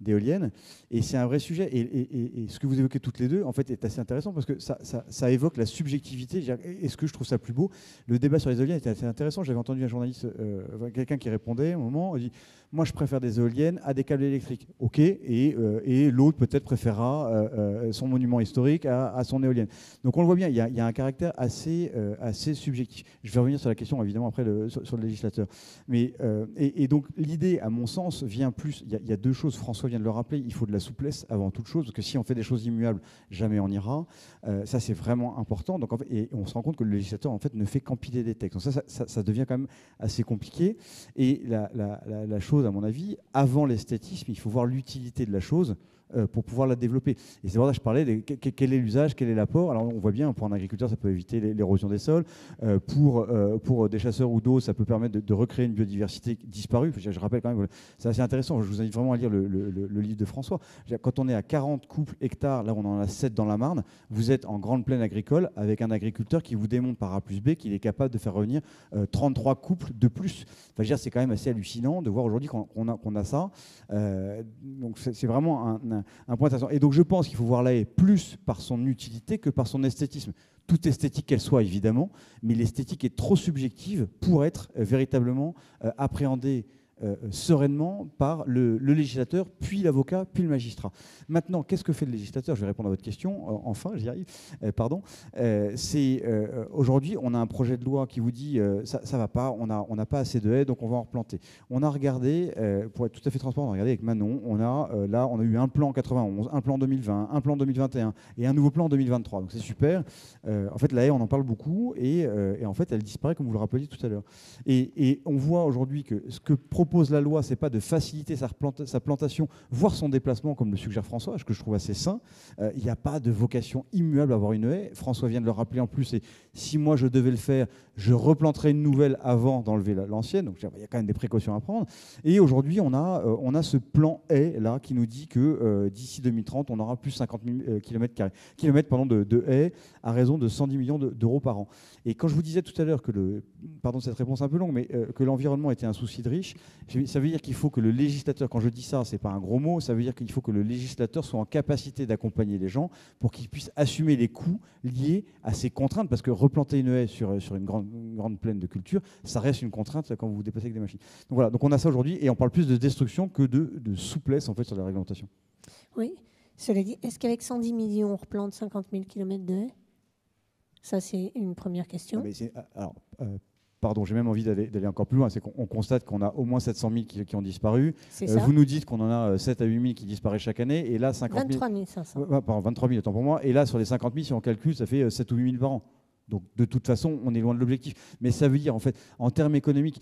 d'éoliennes. Et c'est un vrai sujet. Et, ce que vous évoquez toutes les deux, en fait, est assez intéressant parce que ça, évoque la subjectivité. Est-ce que je trouve ça plus beau Le débat sur les éoliennes était assez intéressant. J'avais entendu un journaliste, euh, quelqu'un qui répondait un moment, il dit Moi, je préfère des éoliennes à des câbles électriques. OK. Et, l'autre, peut-être, préférera son monument historique à, son éolienne. Donc, on le voit bien, il y a un caractère assez, euh, assez subjectif. Je vais revenir sur la question, évidemment, après, sur, sur le législateur. Mais, euh, et, donc, l'idée, à mon sens, vient plus. Il y, a, deux choses. François vient de le rappeler il faut de la souplesse avant toute chose. Parce que si on fait des choses immuables, jamais on ira. Euh, ça, c'est vraiment important. Donc, en fait, et on se rend compte que le législateur, en fait, ne fait qu'empiler des textes. Donc, ça, ça, devient quand même assez compliqué. Et la, la- chose, à mon avis, avant l'esthétisme, il faut voir l'utilité de la chose pour pouvoir la développer. Et c'est pour ça que je parlais de que- que- quel est l'usage, quel est l'apport. Alors on voit bien, pour un agriculteur, ça peut éviter l'é- l'érosion des sols. Euh, pour, euh, pour des chasseurs ou d'eau, ça peut permettre de, recréer une biodiversité disparue. Je, rappelle quand même, c'est assez intéressant. Je vous invite vraiment à lire le, le- livre de François. Quand on est à 40 couples hectares, là on en a 7 dans la Marne, vous êtes en grande plaine agricole avec un agriculteur qui vous démontre par A plus B qu'il est capable de faire revenir euh, 33 couples de plus. Enfin, c'est quand même assez hallucinant de voir aujourd'hui qu'on a, qu'on a ça. Euh, donc c'est vraiment un- Et donc je pense qu'il faut voir la haie plus par son utilité que par son esthétisme. Toute esthétique qu'elle soit, évidemment, mais l'esthétique est trop subjective pour être euh, véritablement euh, appréhendée euh, sereinement par le, législateur, puis l'avocat, puis le magistrat. Maintenant, qu'est-ce que fait le législateur? Je vais répondre à votre question. Euh, Enfin, j'y arrive. Euh, pardon. C'est aujourd'hui, on a un projet de loi qui vous dit ça, ça va pas, on n'a on n'a pas assez de haies, donc on va en replanter. On a regardé, pour être tout à fait transparent, on a regardé avec Manon. On a là, on a eu un plan en 91, un plan en 2020, un plan en 2021 et un nouveau plan en 2023. Donc c'est super. En fait, la haie, on en parle beaucoup et, et en fait, elle disparaît comme vous le rappeliez tout à l'heure. Et, et on voit aujourd'hui que ce que propose la loi, c'est pas de faciliter sa, plantation, voire son déplacement, comme le suggère François, ce que je trouve assez sain. Euh, Il n'y a pas de vocation immuable à avoir une haie. François vient de le rappeler en plus. Et si moi je devais le faire, je replanterais une nouvelle avant d'enlever la- l'ancienne. Donc il y a quand même des précautions à prendre. Et aujourd'hui, on a, euh, on a ce plan haie là qui nous dit que euh, d'ici 2030, on aura plus 50 000 km, de, de haies à raison de 110 millions de- d'euros par an. Et quand je vous disais tout à l'heure que le, pardon cette réponse un peu longue, mais que l'environnement était un souci de riche, ça veut dire qu'il faut que le législateur, quand je dis ça, c'est pas un gros mot, ça veut dire qu'il faut que le législateur soit en capacité d'accompagner les gens pour qu'ils puissent assumer les coûts liés à ces contraintes, parce que replanter une haie sur, sur une, grande, une grande plaine de culture, ça reste une contrainte quand vous vous déplacez avec des machines. Donc voilà, donc on a ça aujourd'hui et on parle plus de destruction que de, de souplesse en fait sur la réglementation. Oui. Cela dit, est-ce qu'avec 110 millions, on replante 50 000 km de haies? Ça, c'est une première question. Ah, mais alors, euh, pardon, j'ai même envie d'aller encore plus loin. C'est qu'on on constate qu'on a au moins 700 000 qui, qui ont disparu. Euh, vous nous dites qu'on en a euh, 7 à 8 000 qui disparaissent chaque année. Et là, 50 000. 23 500. Ouais, ouais, pardon, 23 000, autant pour moi. Et là, sur les 50 000, si on calcule, ça fait euh, 7 ou 8 000 par an. Donc, de toute façon, on est loin de l'objectif. Mais ça veut dire, en fait, en termes économiques,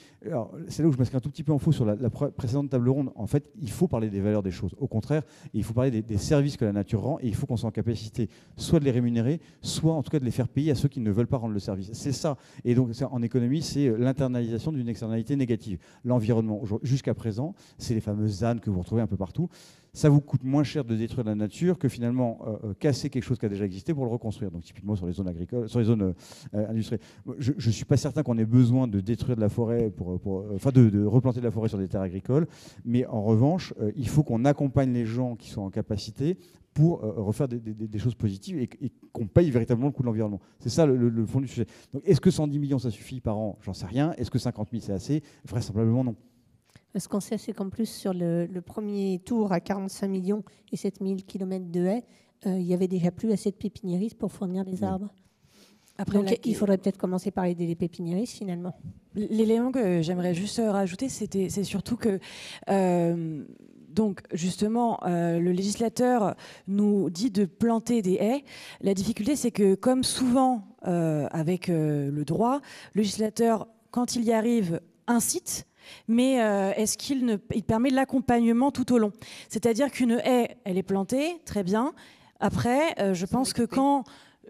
c'est là où je m'inscris un tout petit peu en faux sur la, la pré- précédente table ronde. En fait, il faut parler des valeurs des choses. Au contraire, il faut parler des, des services que la nature rend et il faut qu'on soit en capacité soit de les rémunérer, soit en tout cas de les faire payer à ceux qui ne veulent pas rendre le service. C'est ça. Et donc, en économie, c'est euh, l'internalisation d'une externalité négative. L'environnement, jusqu'à présent, c'est les fameuses ZAN que vous retrouvez un peu partout ça vous coûte moins cher de détruire la nature que finalement euh, euh, casser quelque chose qui a déjà existé pour le reconstruire. Donc typiquement sur les zones agricoles, sur les zones euh, industrielles. Je ne suis pas certain qu'on ait besoin de détruire de la forêt, pour, enfin de, replanter de la forêt sur des terres agricoles, mais en revanche, il faut qu'on accompagne les gens qui sont en capacité pour refaire des, choses positives et, qu'on paye véritablement le coût de l'environnement. C'est ça le, fond du sujet. Est-ce que 110 millions ça suffit par an? J'en sais rien. Est-ce que 50 000 c'est assez? Vraisemblablement non. Ce qu'on sait, c'est qu'en plus, sur le, le premier tour à 45 millions et 7000 km de haies, euh, il y avait déjà plus assez de pépiniéristes pour fournir les arbres. Après, Donc il faudrait peut-être commencer par aider les pépiniéristes finalement. L'élément que j'aimerais juste rajouter, c'était, c'est surtout que, euh, donc justement, euh, le législateur nous dit de planter des haies. La difficulté, c'est que, comme souvent euh, avec euh, le droit, le législateur, quand il y arrive, incite. Mais euh, est-ce qu'il ne, il permet l'accompagnement tout au long? C'est-à-dire qu'une haie, elle est plantée, très bien. Après, euh, je pense que quand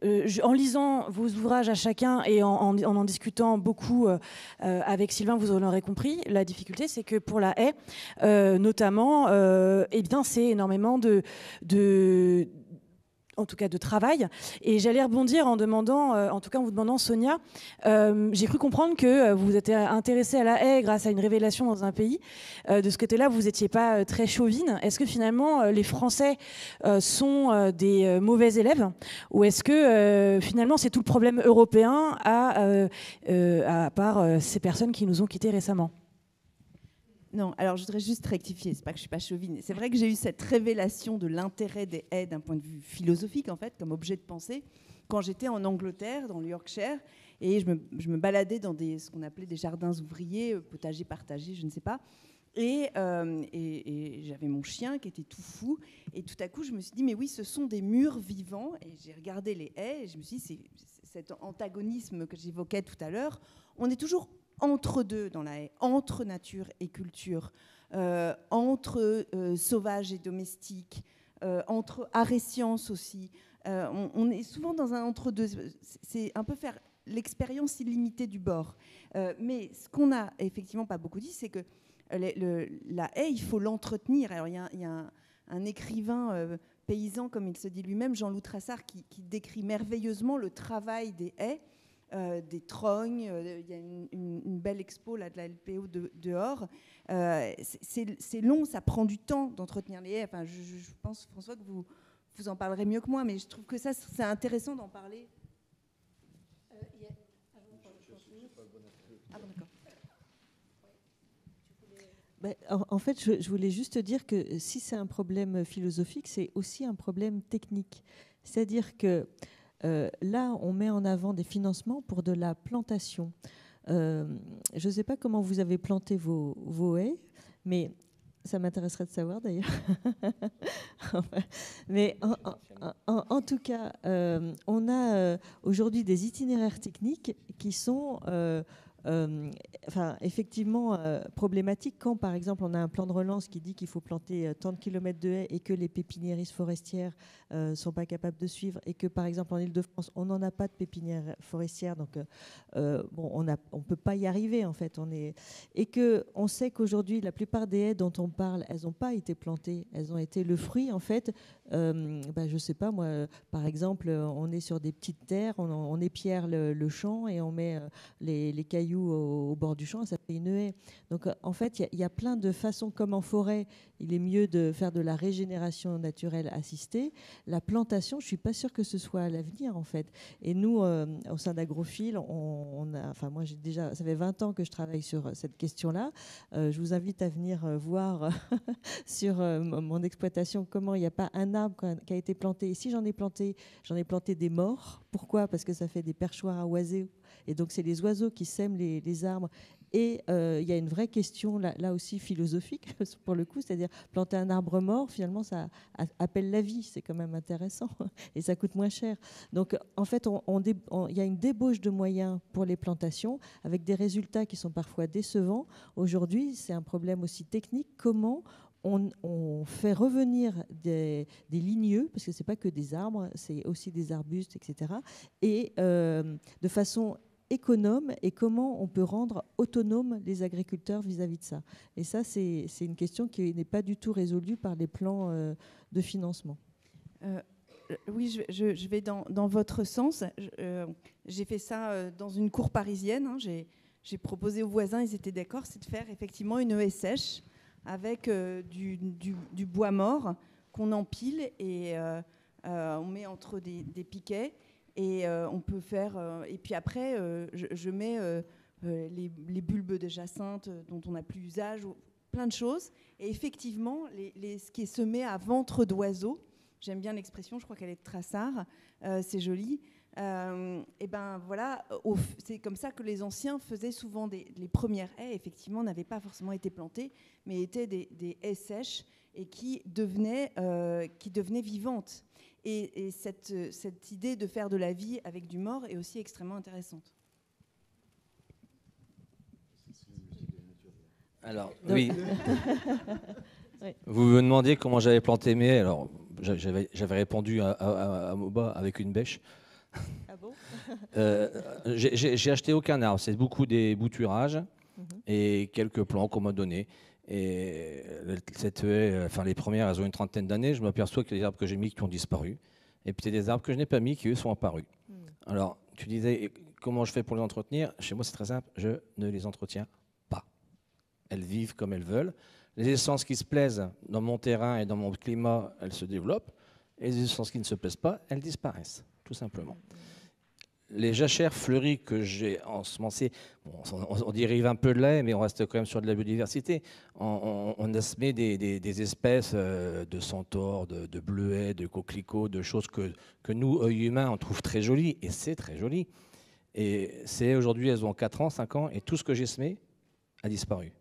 euh, en lisant vos ouvrages à chacun et en en, discutant beaucoup euh, euh, avec Sylvain, vous en aurez compris, la difficulté, c'est que pour la haie, notamment, eh bien, c'est énormément de, de en tout cas de travail. Et j'allais rebondir en demandant, euh, en tout cas en vous demandant, Sonia, euh, j'ai cru comprendre que euh, vous étiez intéressée à la haie grâce à une révélation dans un pays. de ce côté-là, vous n'étiez pas très chauvine. Est-ce que finalement les Français sont des mauvais élèves ou est-ce que finalement c'est tout le problème européen à, à part ces personnes qui nous ont quittés récemment? Non, alors je voudrais juste rectifier, c'est pas que je suis pas chauvine. C'est vrai que j'ai eu cette révélation de l'intérêt des haies d'un point de vue philosophique, en fait, comme objet de pensée, quand j'étais en Angleterre, dans le Yorkshire, et je me, baladais dans des, ce qu'on appelait des jardins ouvriers, euh, potagers partagés, je ne sais pas. Euh, et, j'avais mon chien qui était tout fou. Et tout à coup, je me suis dit, mais oui, ce sont des murs vivants. Et j'ai regardé les haies et je me suis dit, c'est cet antagonisme que j'évoquais tout à l'heure. On est toujours entre deux dans la haie, entre nature et culture, euh, entre euh, sauvage et domestique, euh, entre art et science aussi. On, est souvent dans un entre-deux. C'est un peu faire l'expérience illimitée du bord. mais ce qu'on n'a effectivement pas beaucoup dit, c'est que la haie, il faut l'entretenir. Alors il y a, un, écrivain paysan, comme il se dit lui-même, Jean-Loup Trassard, qui, qui, décrit merveilleusement le travail des haies euh, des trognes. Euh, il y a une, belle expo là, de la LPO dehors. Euh, c'est long, ça prend du temps d'entretenir les haies. Enfin, je, pense, François, que vous, vous en parlerez mieux que moi, mais je trouve que ça, c'est intéressant d'en parler. En, fait, je, je, voulais juste dire que si c'est un problème philosophique, c'est aussi un problème technique. C'est-à-dire que euh, là, on met en avant des financements pour de la plantation. Euh, je ne sais pas comment vous avez planté vos, haies, mais ça m'intéresserait de savoir d'ailleurs. mais en, tout cas, euh, on a aujourd'hui des itinéraires techniques qui sont enfin, effectivement euh, problématique quand, par exemple, on a un plan de relance qui dit qu'il faut planter euh, tant de kilomètres de haies et que les pépiniéristes forestières ne sont pas capables de suivre et que, par exemple, en Ile-de-France, on n'en a pas de pépinière forestière, donc bon, on ne peut pas y arriver, en fait. On est... Et qu'on sait qu'aujourd'hui, la plupart des haies dont on parle, elles n'ont pas été plantées, elles ont été le fruit, en fait, bah, je ne sais pas, moi, par exemple, on est sur des petites terres, on, on épierre le, champ et on met les cailloux au, bord du champ, ça fait une haie. Donc en fait, il y, a plein de façons, comme en forêt, il est mieux de faire de la régénération naturelle assistée. La plantation, je ne suis pas sûre que ce soit à l'avenir en fait. Et nous, euh, au sein d'Agrophile, on, a, enfin moi j'ai déjà, ça fait 20 ans que je travaille sur cette question-là. Euh, je vous invite à venir euh, voir sur mon exploitation comment il n'y a pas un arbre qui a été planté. Si j'en ai planté, j'en ai planté des morts. Pourquoi? Parce que ça fait des perchoirs à oiseaux et donc, c'est les oiseaux qui sèment les, arbres. Et euh, il y a une vraie question là, aussi philosophique pour le coup, c'est-à-dire planter un arbre mort, finalement, ça appelle la vie. C'est quand même intéressant et ça coûte moins cher. Donc, en fait, il y a une débauche de moyens pour les plantations avec des résultats qui sont parfois décevants. Aujourd'hui, c'est un problème aussi technique. Comment on, fait revenir des, ligneux, parce que ce n'est pas que des arbres, c'est aussi des arbustes, etc. Et euh, de façon économe et comment on peut rendre autonome les agriculteurs vis-à-vis de ça. Et ça, c'est une question qui n'est pas du tout résolue par les plans euh, de financement. Euh, oui, je, vais dans, votre sens. Euh, j'ai fait ça dans une cour parisienne. Hein. J'ai proposé aux voisins, ils étaient d'accord, c'est de faire effectivement une haie avec du, bois mort qu'on empile et on met entre des piquets et euh, on peut faire. Euh, et puis après, euh, je, mets les, bulbes de jacinthe dont on n'a plus usage, plein de choses. Et effectivement, ce qui est semé à ventre d'oiseau, j'aime bien l'expression, je crois qu'elle est de Trassard, c'est joli. et ben voilà, c'est comme ça que les anciens faisaient souvent les premières haies. Effectivement, n'avaient pas forcément été plantées, mais étaient des, des haies sèches et qui devenaient, qui devenaient vivantes. Et, cette, cette, idée de faire de la vie avec du mort est aussi extrêmement intéressante. Alors, oui. Vous me demandiez comment j'avais planté mes. Alors, j'avais répondu à, Moba avec une bêche. Euh, j'ai acheté aucun arbre, c'est beaucoup des bouturages mhm. et quelques plants qu'on m'a donnés. Et cette haie, enfin les premières, elles ont une trentaine d'années. Je m'aperçois que les arbres que j'ai mis qui ont disparu. Et puis il y a des arbres que je n'ai pas mis qui eux sont apparus. Hmm. Alors tu disais comment je fais pour les entretenir? Chez moi c'est très simple, je ne les entretiens pas. Elles vivent comme elles veulent. Les essences qui se plaisent dans mon terrain et dans mon climat, elles se développent. Et les essences qui ne se plaisent pas, elles disparaissent, tout simplement. Les jachères fleuries que j'ai ensemencées, bon, on, dérive un peu de lait, mais on reste quand même sur de la biodiversité. On, a semé des, espèces euh, de centaures, de, de, bleuets, de coquelicots, de choses que, que nous, œil humain, on trouve très jolies, et c'est très joli. Et c'est aujourd'hui, elles ont 4 ans, 5 ans, et tout ce que j'ai semé a disparu.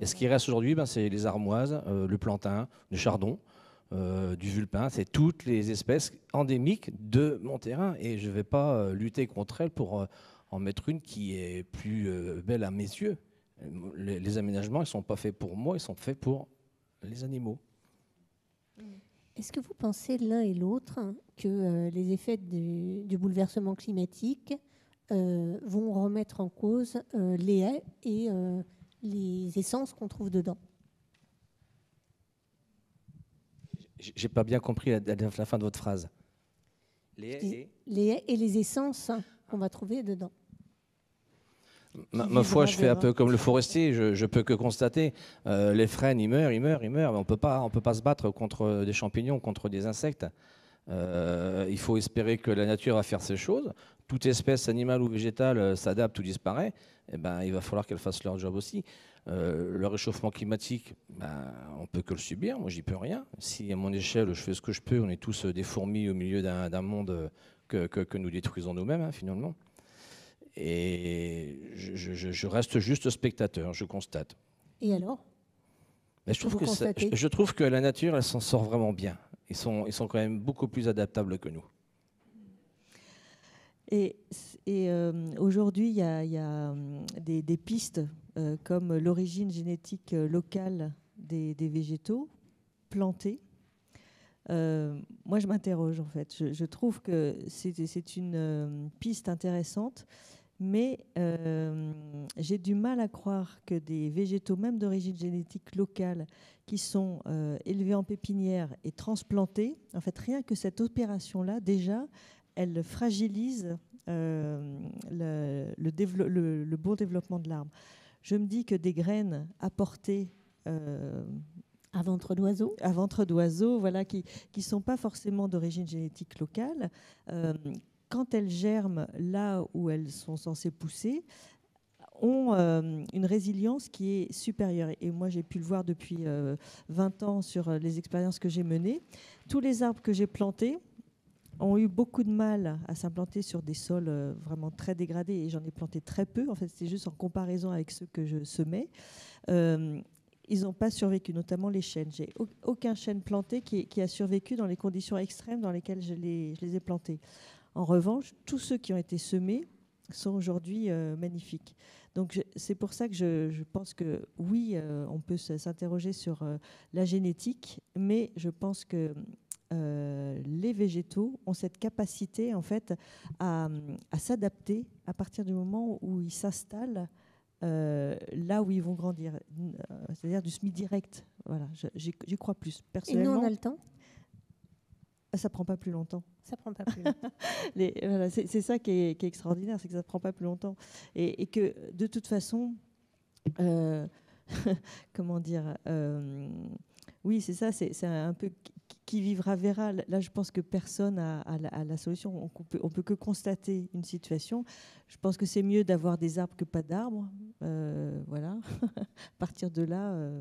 Et ce qui reste aujourd'hui, ben, c'est les armoises, euh, le plantain, le chardon, euh, du vulpin. C'est toutes les espèces endémiques de mon terrain. Et je ne vais pas euh, lutter contre elles pour en mettre une qui est plus belle à mes yeux. Les, aménagements, ils ne sont pas faits pour moi, ils sont faits pour les animaux. Est-ce que vous pensez l'un et l'autre que les effets du, bouleversement climatique vont remettre en cause les haies et les essences qu'on trouve dedans? J'ai pas bien compris la, fin de votre phrase. Les haies, et... et les essences qu'on va trouver dedans. Ma, foi, je fais un peu comme le forestier. Je, je peux que constater euh, les frênes, ils meurent, ils meurent, ils meurent. on peut pas, on peut pas se battre contre des champignons, contre des insectes. Euh, il faut espérer que la nature va faire ces choses. Toute espèce animale ou végétale euh, s'adapte ou disparaît eh ben, il va falloir qu'elles fassent leur job aussi. Euh, le réchauffement climatique, ben, on peut que le subir, moi j'y peux rien. Si à mon échelle je fais ce que je peux, on est tous des fourmis au milieu d'un monde que, que, nous détruisons nous-mêmes hein, finalement. Et je, reste juste spectateur, je constate. Et alors? Mais je, trouve que je, trouve que la nature, elle s'en sort vraiment bien. Ils sont, ils sont quand même beaucoup plus adaptables que nous. Et, euh, aujourd'hui, il y a, hum, des, pistes comme l'origine génétique euh, locale des, végétaux plantés. moi, je m'interroge en fait. Je, trouve que c'est une piste intéressante, mais j'ai du mal à croire que des végétaux, même d'origine génétique locale, qui sont élevés en pépinière et transplantés, en fait, rien que cette opération-là, déjà, elle fragilise euh, le, bon développement de l'arbre. Je me dis que des graines apportées euh, à ventre d'oiseau À ventre d'oiseau, voilà, qui ne sont pas forcément d'origine génétique locale. Euh, quand elles germent là où elles sont censées pousser, ont une résilience qui est supérieure. Et moi, j'ai pu le voir depuis 20 ans sur les expériences que j'ai menées. Tous les arbres que j'ai plantés, ont eu beaucoup de mal à s'implanter sur des sols euh, vraiment très dégradés et j'en ai planté très peu. En fait, c'est juste en comparaison avec ceux que je semais. Euh, ils n'ont pas survécu, notamment les chênes. J'ai aucun chêne planté qui, a survécu dans les conditions extrêmes dans lesquelles je les, ai plantés. En revanche, tous ceux qui ont été semés sont aujourd'hui euh, magnifiques. Donc c'est pour ça que je, pense que oui, on peut s'interroger sur la génétique, mais je pense que euh, les végétaux ont cette capacité en fait à, s'adapter à partir du moment où ils s'installent euh, là où ils vont grandir, euh, c'est-à-dire du semi-direct. Voilà, j'y crois plus. Personnellement, Et nous, on a le temps? Ah, ça prend pas plus longtemps. Ça prend pas plus longtemps. voilà, c'est ça qui est, extraordinaire, c'est que ça prend pas plus longtemps. Et, et que de toute façon, comment dire, oui, c'est ça, c'est un peu qui vivra verra. Là, je pense que personne n'a la, solution. On peut, peut que constater une situation. Je pense que c'est mieux d'avoir des arbres que pas d'arbres. Euh, voilà. à partir de là, euh,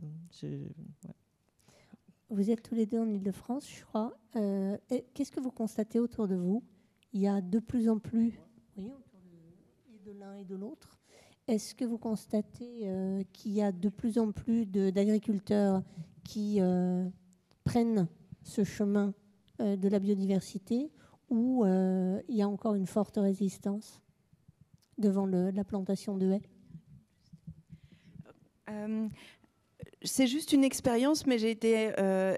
vous êtes tous les deux en Ile-de-France, je crois. Euh, qu'est-ce que vous constatez autour de vous? Il y a de plus en plus, oui, autour de l'un et de l'autre. Est-ce que vous constatez qu'il y a de plus en plus d'agriculteurs qui prennent ce chemin euh, de la biodiversité ou euh, il y a encore une forte résistance devant la plantation de haies? Euh, c'est juste une expérience, mais j'ai été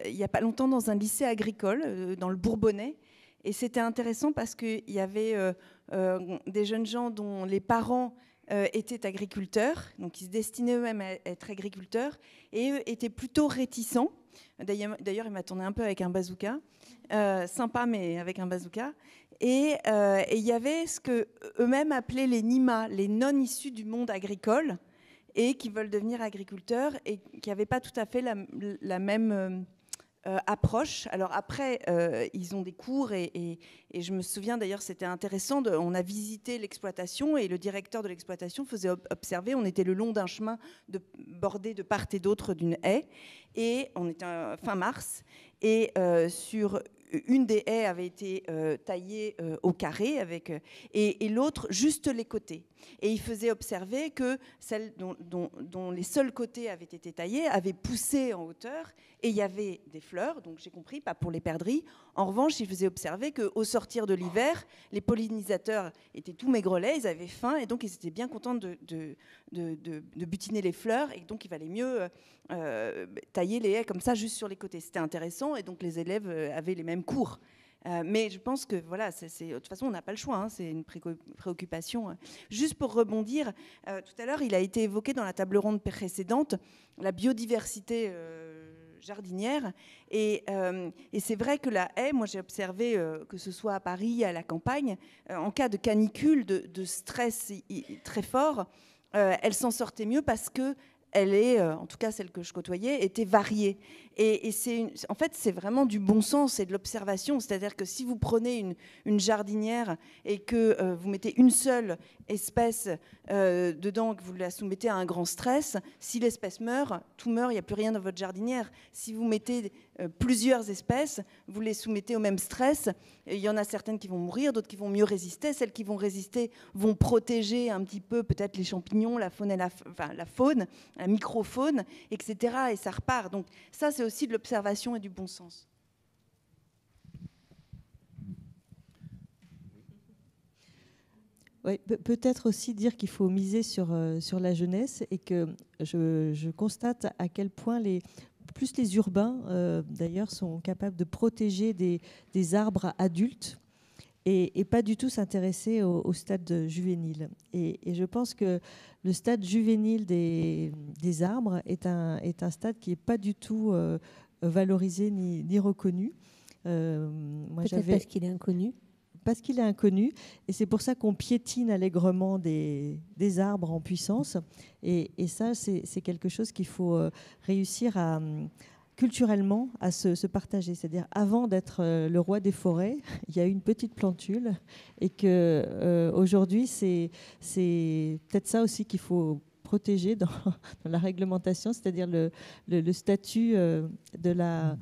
il n'y a pas longtemps dans un lycée agricole, dans le Bourbonnais, Et c'était intéressant parce qu'il y avait des jeunes gens dont les parents étaient agriculteurs, donc ils se destinaient eux-mêmes à être agriculteurs, et eux étaient plutôt réticents. D'ailleurs, ils m'attendaient un peu avec un bazooka. sympa, mais avec un bazooka. Et il y avait ce que eux-mêmes appelaient les NIMA, les non issus du monde agricole, et qui veulent devenir agriculteurs et qui n'avaient pas tout à fait la, même euh, euh, approche. Alors après, euh, ils ont des cours et, je me souviens d'ailleurs, c'était intéressant, on a visité l'exploitation et le directeur de l'exploitation faisait observer, on était le long d'un chemin bordé de part et d'autre d'une haie et on était fin mars et sur une des haies avait été taillée au carré avec, et l'autre juste les côtés. Et il faisait observer que celles dont, les seuls côtés avaient été taillés avaient poussé en hauteur et il y avait des fleurs, donc j'ai compris, pas pour les perdrix. En revanche, il faisait observer qu'au sortir de l'hiver, les pollinisateurs étaient tout maigrelets, ils avaient faim et donc ils étaient bien contents de, butiner les fleurs et donc il valait mieux euh, tailler les haies comme ça juste sur les côtés. C'était intéressant et donc les élèves euh, avaient les mêmes cours. Euh, mais je pense que voilà, de toute façon, on n'a pas le choix, hein, c'est une préoccupation. Hein. Juste pour rebondir, euh, tout à l'heure, il a été évoqué dans la table ronde précédente la biodiversité euh, jardinière. Et, c'est vrai que la haie, moi j'ai observé, que ce soit à Paris, à la campagne, en cas de canicule, de, de stress très fort, elle s'en sortait mieux parce que elle est, en tout cas celle que je côtoyais, était variée. Et, c'est en fait, c'est vraiment du bon sens et de l'observation. C'est-à-dire que si vous prenez une, jardinière et que euh, vous mettez une seule espèce euh, dedans, que vous la soumettez à un grand stress, si l'espèce meurt, tout meurt, il n'y a plus rien dans votre jardinière. Si vous mettez euh, plusieurs espèces, vous les soumettez au même stress. Il y en a certaines qui vont mourir, d'autres qui vont mieux résister. Celles qui vont résister vont protéger un petit peu peut-être les champignons, la faune, la, la faune, la microfaune, etc. Et ça repart. Donc ça, c'est aussi de l'observation et du bon sens. Peut-être aussi dire qu'il faut miser sur, euh, la jeunesse et que je, constate à quel point les, plus les urbains, euh, d'ailleurs, sont capables de protéger des arbres adultes et, pas du tout s'intéresser au, stade juvénile. Et, et, je pense que le stade juvénile des, des arbres est un, est un stade qui n'est pas du tout euh, valorisé ni, ni reconnu. Euh, Peut-être parce qu'il est inconnu parce qu'il est inconnu. Et c'est pour ça qu'on piétine allègrement des, des, arbres en puissance. Et, et ça, c'est quelque chose qu'il faut euh, réussir à, culturellement à se, partager. C'est-à-dire, avant d'être euh, le roi des forêts, il y a eu une petite plantule, et que euh, aujourd'hui, c'est peut-être ça aussi qu'il faut protéger dans, la réglementation, c'est-à-dire le, statut euh, de la,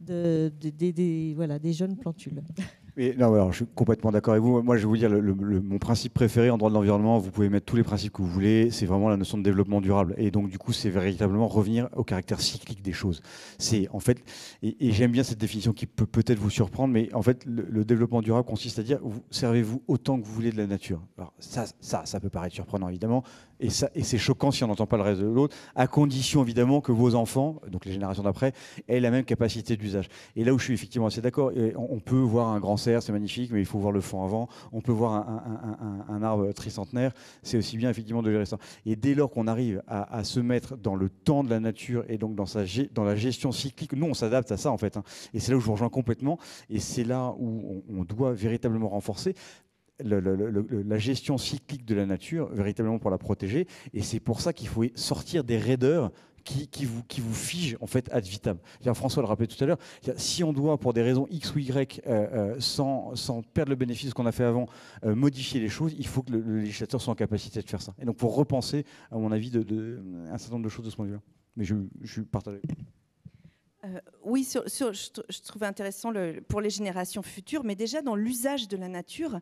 des jeunes plantules non, alors, je suis complètement d'accord avec vous. Moi, je vais vous dire, le, mon principe préféré en droit de l'environnement, vous pouvez mettre tous les principes que vous voulez, c'est vraiment la notion de développement durable. Et donc, du coup, c'est véritablement revenir au caractère cyclique des choses. C'est en fait, et, j'aime bien cette définition qui peut peut-être vous surprendre, mais en fait, le, développement durable consiste à dire, vous servez-vous autant que vous voulez de la nature. Alors, ça, ça, ça peut paraître surprenant, évidemment, et, et c'est choquant si on n'entend pas le reste de l'autre, à condition, évidemment, que vos enfants, donc les générations d'après, aient la même capacité d'usage. Et là où je suis effectivement assez d'accord, on peut voir un grand c'est magnifique, mais il faut voir le fond avant. On peut voir un, arbre tricentenaire, c'est aussi bien effectivement de gérer ça. Et dès lors qu'on arrive à, se mettre dans le temps de la nature et donc dans la gestion cyclique, nous on s'adapte à ça en fait. Hein. Et c'est là où je vous rejoins complètement. Et c'est là où on, doit véritablement renforcer. la gestion cyclique de la nature, véritablement pour la protéger. Et c'est pour ça qu'il faut sortir des raideurs qui, vous, qui vous fige en fait ad vitam. François le rappelait tout à l'heure, si on doit pour des raisons X ou Y, euh, euh, sans, sans, perdre le bénéfice de ce qu'on a fait avant, euh, modifier les choses, il faut que le, législateur soit en capacité de faire ça. Et donc pour repenser, à mon avis, un certain nombre de choses de ce point de vue-là. Mais je, je suis partagé. oui, je, trouvais intéressant le, pour les générations futures, mais déjà dans l'usage de la nature,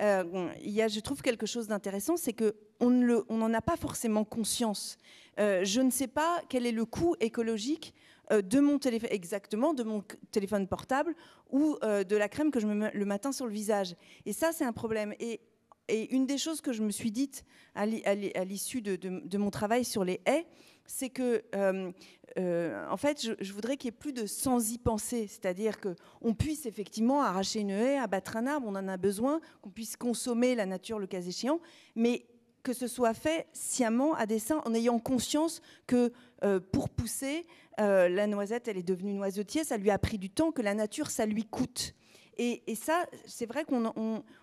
il y a, je trouve quelque chose d'intéressant, c'est qu'on n'en a pas forcément conscience. Euh, je ne sais pas quel est le coût écologique euh, de mon téléphone, exactement, de mon téléphone portable ou euh, de la crème que je me mets le matin sur le visage. Et ça, c'est un problème. Et et une des choses que je me suis dites à l'issue de, mon travail sur les haies, c'est que, euh, euh, en fait, je, voudrais qu'il n'y ait plus de sans y penser, c'est-à-dire qu'on puisse effectivement arracher une haie, abattre un arbre, on en a besoin, qu'on puisse consommer la nature le cas échéant, mais que ce soit fait sciemment, à dessein, en ayant conscience que euh, pour pousser, la noisette, elle est devenue noisetier, ça lui a pris du temps, que la nature, ça lui coûte. Et, ça, c'est vrai qu'on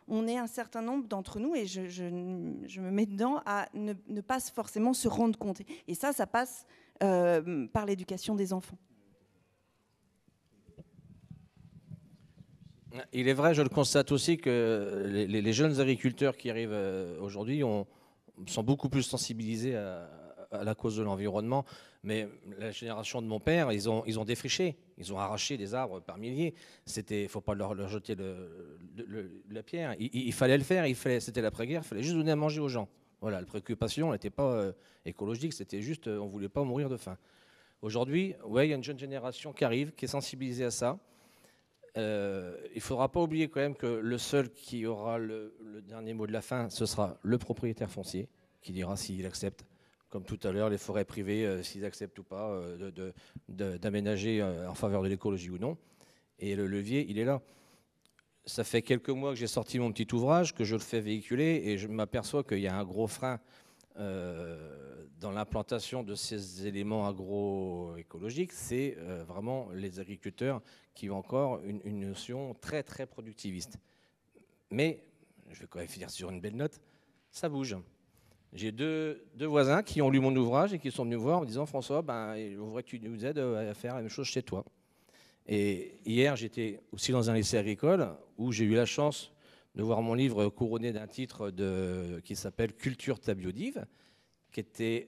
on, est un certain nombre d'entre nous, et je, me mets dedans, à ne, pas forcément se rendre compte. Et ça, ça passe euh, par l'éducation des enfants. Il est vrai, je le constate aussi, que les, jeunes agriculteurs qui arrivent euh, aujourd'hui sont beaucoup plus sensibilisés à la cause de l'environnement. Mais la génération de mon père, ils ont, ils ont défriché, ils ont arraché des arbres par milliers. C'était, il faut pas leur, jeter la pierre. Il, fallait le faire. C'était l'après-guerre. Il fallait juste donner à manger aux gens. Voilà, la préoccupation n'était pas euh, écologique. C'était juste, euh, on voulait pas mourir de faim. Aujourd'hui, ouais, il y a une jeune génération qui arrive, qui est sensibilisée à ça. Euh, il ne faudra pas oublier quand même que le seul qui aura le, le dernier mot de la fin, ce sera le propriétaire foncier, qui dira s'il accepte comme tout à l'heure, les forêts privées, euh, s'ils acceptent ou pas euh, d'aménager euh, en faveur de l'écologie ou non. Et le levier, il est là. Ça fait quelques mois que j'ai sorti mon petit ouvrage, que je le fais véhiculer, et je m'aperçois qu'il y a un gros frein dans l'implantation de ces éléments agroécologiques, c'est vraiment les agriculteurs qui ont encore une, notion très très productiviste. Mais, je vais quand même finir sur une belle note, ça bouge. J'ai deux, voisins qui ont lu mon ouvrage et qui sont venus me voir en me disant François, ben, je voudrais que tu nous aides à faire la même chose chez toi. Et hier, j'étais aussi dans un lycée agricole où j'ai eu la chance de voir mon livre couronné d'un titre qui s'appelle Culture tabiodive, qui était,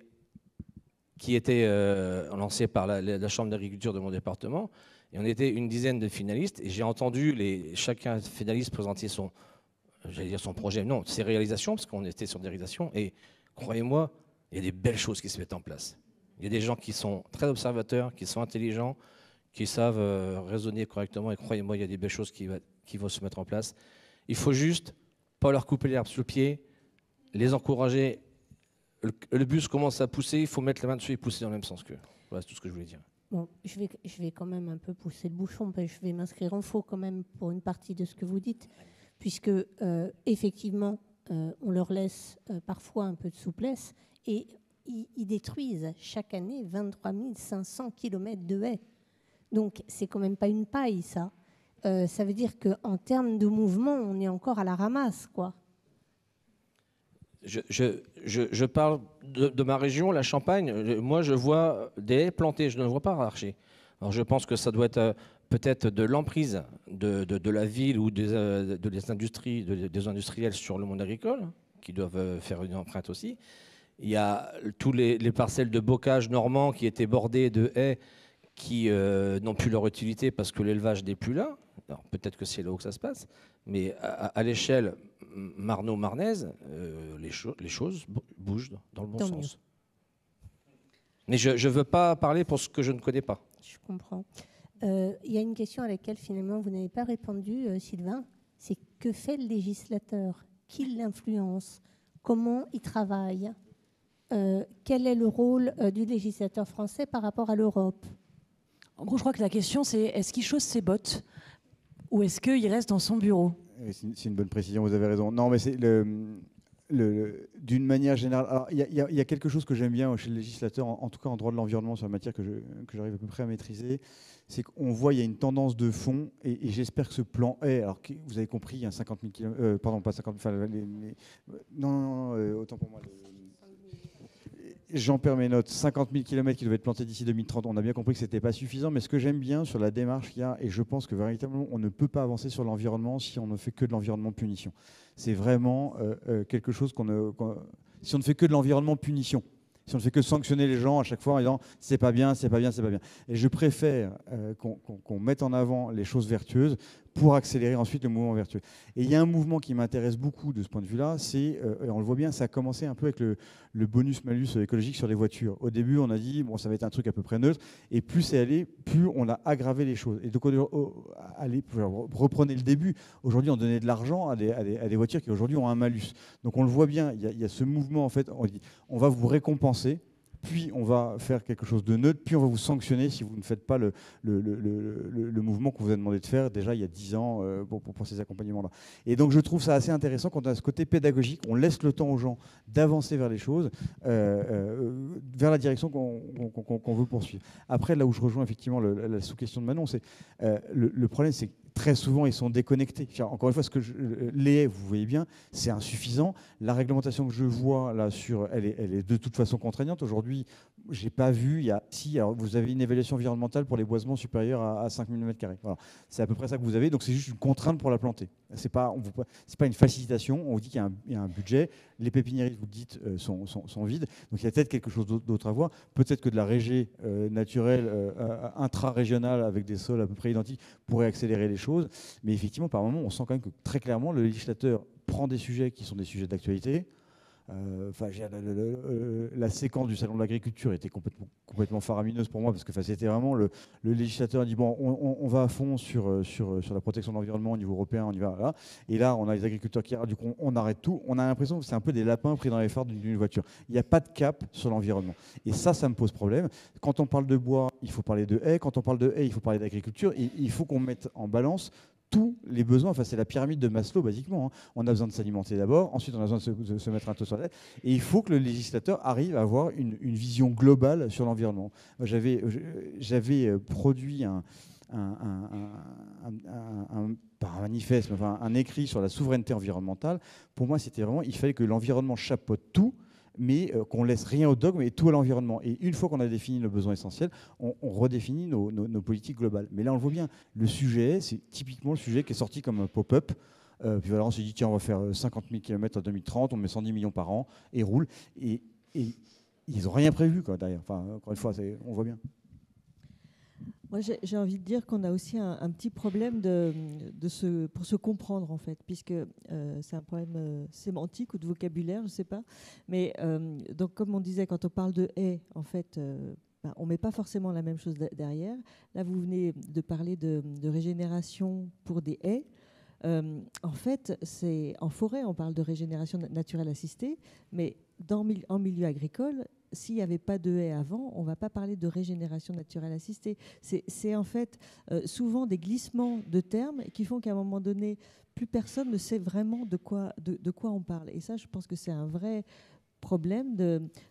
qui était euh, lancé par la, Chambre d'agriculture de mon département. Et on était une dizaine de finalistes. Et j'ai entendu les, chacun finaliste présenter son, j'allais dire son projet, non, ses réalisations, parce qu'on était sur des réalisations. Et croyez-moi, il y a des belles choses qui se mettent en place. Il y a des gens qui sont très observateurs, qui sont intelligents, qui savent euh, raisonner correctement. Et croyez-moi, il y a des belles choses qui, vont se mettre en place. Il faut juste pas leur couper l'herbe sous le pied, les encourager. Le, bus commence à pousser, il faut mettre la main dessus et pousser dans le même sens que. Voilà, tout ce que je voulais dire. Bon, je vais, je vais quand même un peu pousser le bouchon, parce je vais m'inscrire en faux quand même pour une partie de ce que vous dites, puisque euh, effectivement, euh, on leur laisse euh, parfois un peu de souplesse et ils, détruisent chaque année 23 500 km de haies. Donc c'est quand même pas une paille ça. Ça veut dire qu'en termes de mouvement, on est encore à la ramasse, quoi. Je, parle de, ma région, la Champagne. Moi, je vois des haies plantées, je ne vois pas arracher. Alors, je pense que ça doit être peut-être de l'emprise de, la ville ou des, euh, industries, des industriels sur le monde agricole, qui doivent euh, faire une empreinte aussi. Il y a tous les, parcelles de bocage normand qui étaient bordées de haies qui euh, n'ont plus leur utilité parce que l'élevage n'est plus là. peut-être que c'est là où ça se passe, mais à, l'échelle marno-marnaise, les, les, choses bougent dans le bon sens. Mais je ne veux pas parler pour ce que je ne connais pas. Je comprends. Euh, il y a une question à laquelle finalement vous n'avez pas répondu, euh, Sylvain. C'est que fait le législateur? Qui l'influence Comment il travaille? Euh, Quel est le rôle du législateur français par rapport à l'Europe? En gros, je crois que la question c'est est-ce qu'il chausse ses bottes ou est-ce qu'il reste dans son bureau? C'est une bonne précision, vous avez raison. Non, mais c'est le d'une manière générale, il y, a quelque chose que j'aime bien chez le législateur, en, tout cas en droit de l'environnement, sur la matière que j'arrive à peu près à maîtriser, c'est qu'on voit il y a une tendance de fond, et, j'espère que ce plan est, alors vous avez compris, il y a 50 000 km, pardon, pas 50 000, non, non, euh, autant pour moi. J'en perds mes notes, 50 000 km qui devaient être plantés d'ici 2030. On a bien compris que ce n'était pas suffisant, mais ce que j'aime bien sur la démarche qu'il y a, et je pense que véritablement on ne peut pas avancer sur l'environnement si on ne fait que de l'environnement punition. C'est vraiment euh, euh, quelque chose qu'on ne. si on ne fait que de l'environnement punition, si on ne fait que sanctionner les gens à chaque fois en disant c'est pas bien, c'est pas bien, c'est pas bien. Et je préfère euh, qu'on mette en avant les choses vertueuses pour accélérer ensuite le mouvement vertueux. Et il y a un mouvement qui m'intéresse beaucoup de ce point de vue-là, c'est, euh, on le voit bien, ça a commencé un peu avec le, bonus-malus écologique sur les voitures. Au début, on a dit, bon, ça va être un truc à peu près neutre, et plus c'est allé, plus on a aggravé les choses. Et donc, allez, reprenez le début. Aujourd'hui, on donnait de l'argent à des, voitures qui aujourd'hui ont un malus. Donc on le voit bien, il y, il y a ce mouvement, en fait, on dit, on va vous récompenser puis on va faire quelque chose de neutre, puis on va vous sanctionner si vous ne faites pas le, mouvement qu'on vous a demandé de faire déjà il y a 10 ans euh, pour, pour, ces accompagnements-là. Et donc je trouve ça assez intéressant quand on a ce côté pédagogique, on laisse le temps aux gens d'avancer vers les choses, euh, euh, vers la direction qu'on veut poursuivre. Après, là où je rejoins effectivement la sous-question de Manon, c'est le, problème, c'est très souvent, ils sont déconnectés. Encore une fois, ce que vous voyez bien, c'est insuffisant. La réglementation que je vois là sur, elle est de toute façon contraignante. Aujourd'hui, j'ai pas vu. Il y a, si, vous avez une évaluation environnementale pour les boisements supérieurs à, à 5 mm. Voilà. C'est à peu près ça que vous avez. Donc c'est juste une contrainte pour la planter. C'est pas, pas une facilitation. On vous dit qu'il y, a un budget. Les pépiniéries, vous le dites, euh, sont, vides. Donc il y a peut-être quelque chose d'autre à voir. Peut-être que de la régée euh, naturelle euh, intra-régionale avec des sols à peu près identiques pourrait accélérer les choses. Mais effectivement, par moment, on sent quand même que très clairement, le législateur prend des sujets qui sont des sujets d'actualité euh, enfin, euh, la séquence du salon de l'agriculture était complètement, faramineuse pour moi parce que c'était vraiment le, législateur a dit bon, on, va à fond sur, euh, sur, la protection de l'environnement au niveau européen, on y va là. Et là, on a les agriculteurs qui du coup, on arrête tout. On a l'impression que c'est un peu des lapins pris dans les phares d'une voiture. Il n'y a pas de cap sur l'environnement. Et ça, ça me pose problème. Quand on parle de bois, il faut parler de haies. Quand on parle de haies, il faut parler d'agriculture. Il faut qu'on mette en balance tous les besoins. Enfin, c'est la pyramide de Maslow, basiquement. Hein. On a besoin de s'alimenter d'abord, ensuite on a besoin de se, mettre un toit sur la tête. Et il faut que le législateur arrive à avoir une, vision globale sur l'environnement. J'avais, j'avais euh, produit un, un, un, manifeste, enfin, un écrit sur la souveraineté environnementale. Pour moi, c'était vraiment, il fallait que l'environnement chapeaute tout mais euh, qu'on laisse rien au dogme et tout à l'environnement. Et une fois qu'on a défini nos besoins essentiels, on, redéfinit nos, politiques globales. Mais là, on le voit bien, le sujet, c'est typiquement le sujet qui est sorti comme un pop-up. Euh, puis voilà, on s'est dit, tiens, on va faire 50 000 km en 2030, on met 110 millions par an et roule. Et, ils n'ont rien prévu quoi, derrière. Enfin, encore une fois, on voit bien. Moi, j'ai envie de dire qu'on a aussi un, petit problème pour se comprendre, en fait, puisque euh, c'est un problème euh, sémantique ou de vocabulaire, je ne sais pas. Mais euh, donc, comme on disait, quand on parle de haie, en fait, ben, on ne met pas forcément la même chose derrière. Là, vous venez de parler de, de régénération pour des haies. en fait, c'est en forêt, on parle de régénération naturelle assistée, mais dans, en milieu agricole, s'il n'y avait pas de haies avant, on ne va pas parler de régénération naturelle assistée. C'est en fait euh, souvent des glissements de termes qui font qu'à un moment donné, plus personne ne sait vraiment de quoi, de, quoi on parle. Et ça, je pense que c'est un vrai problème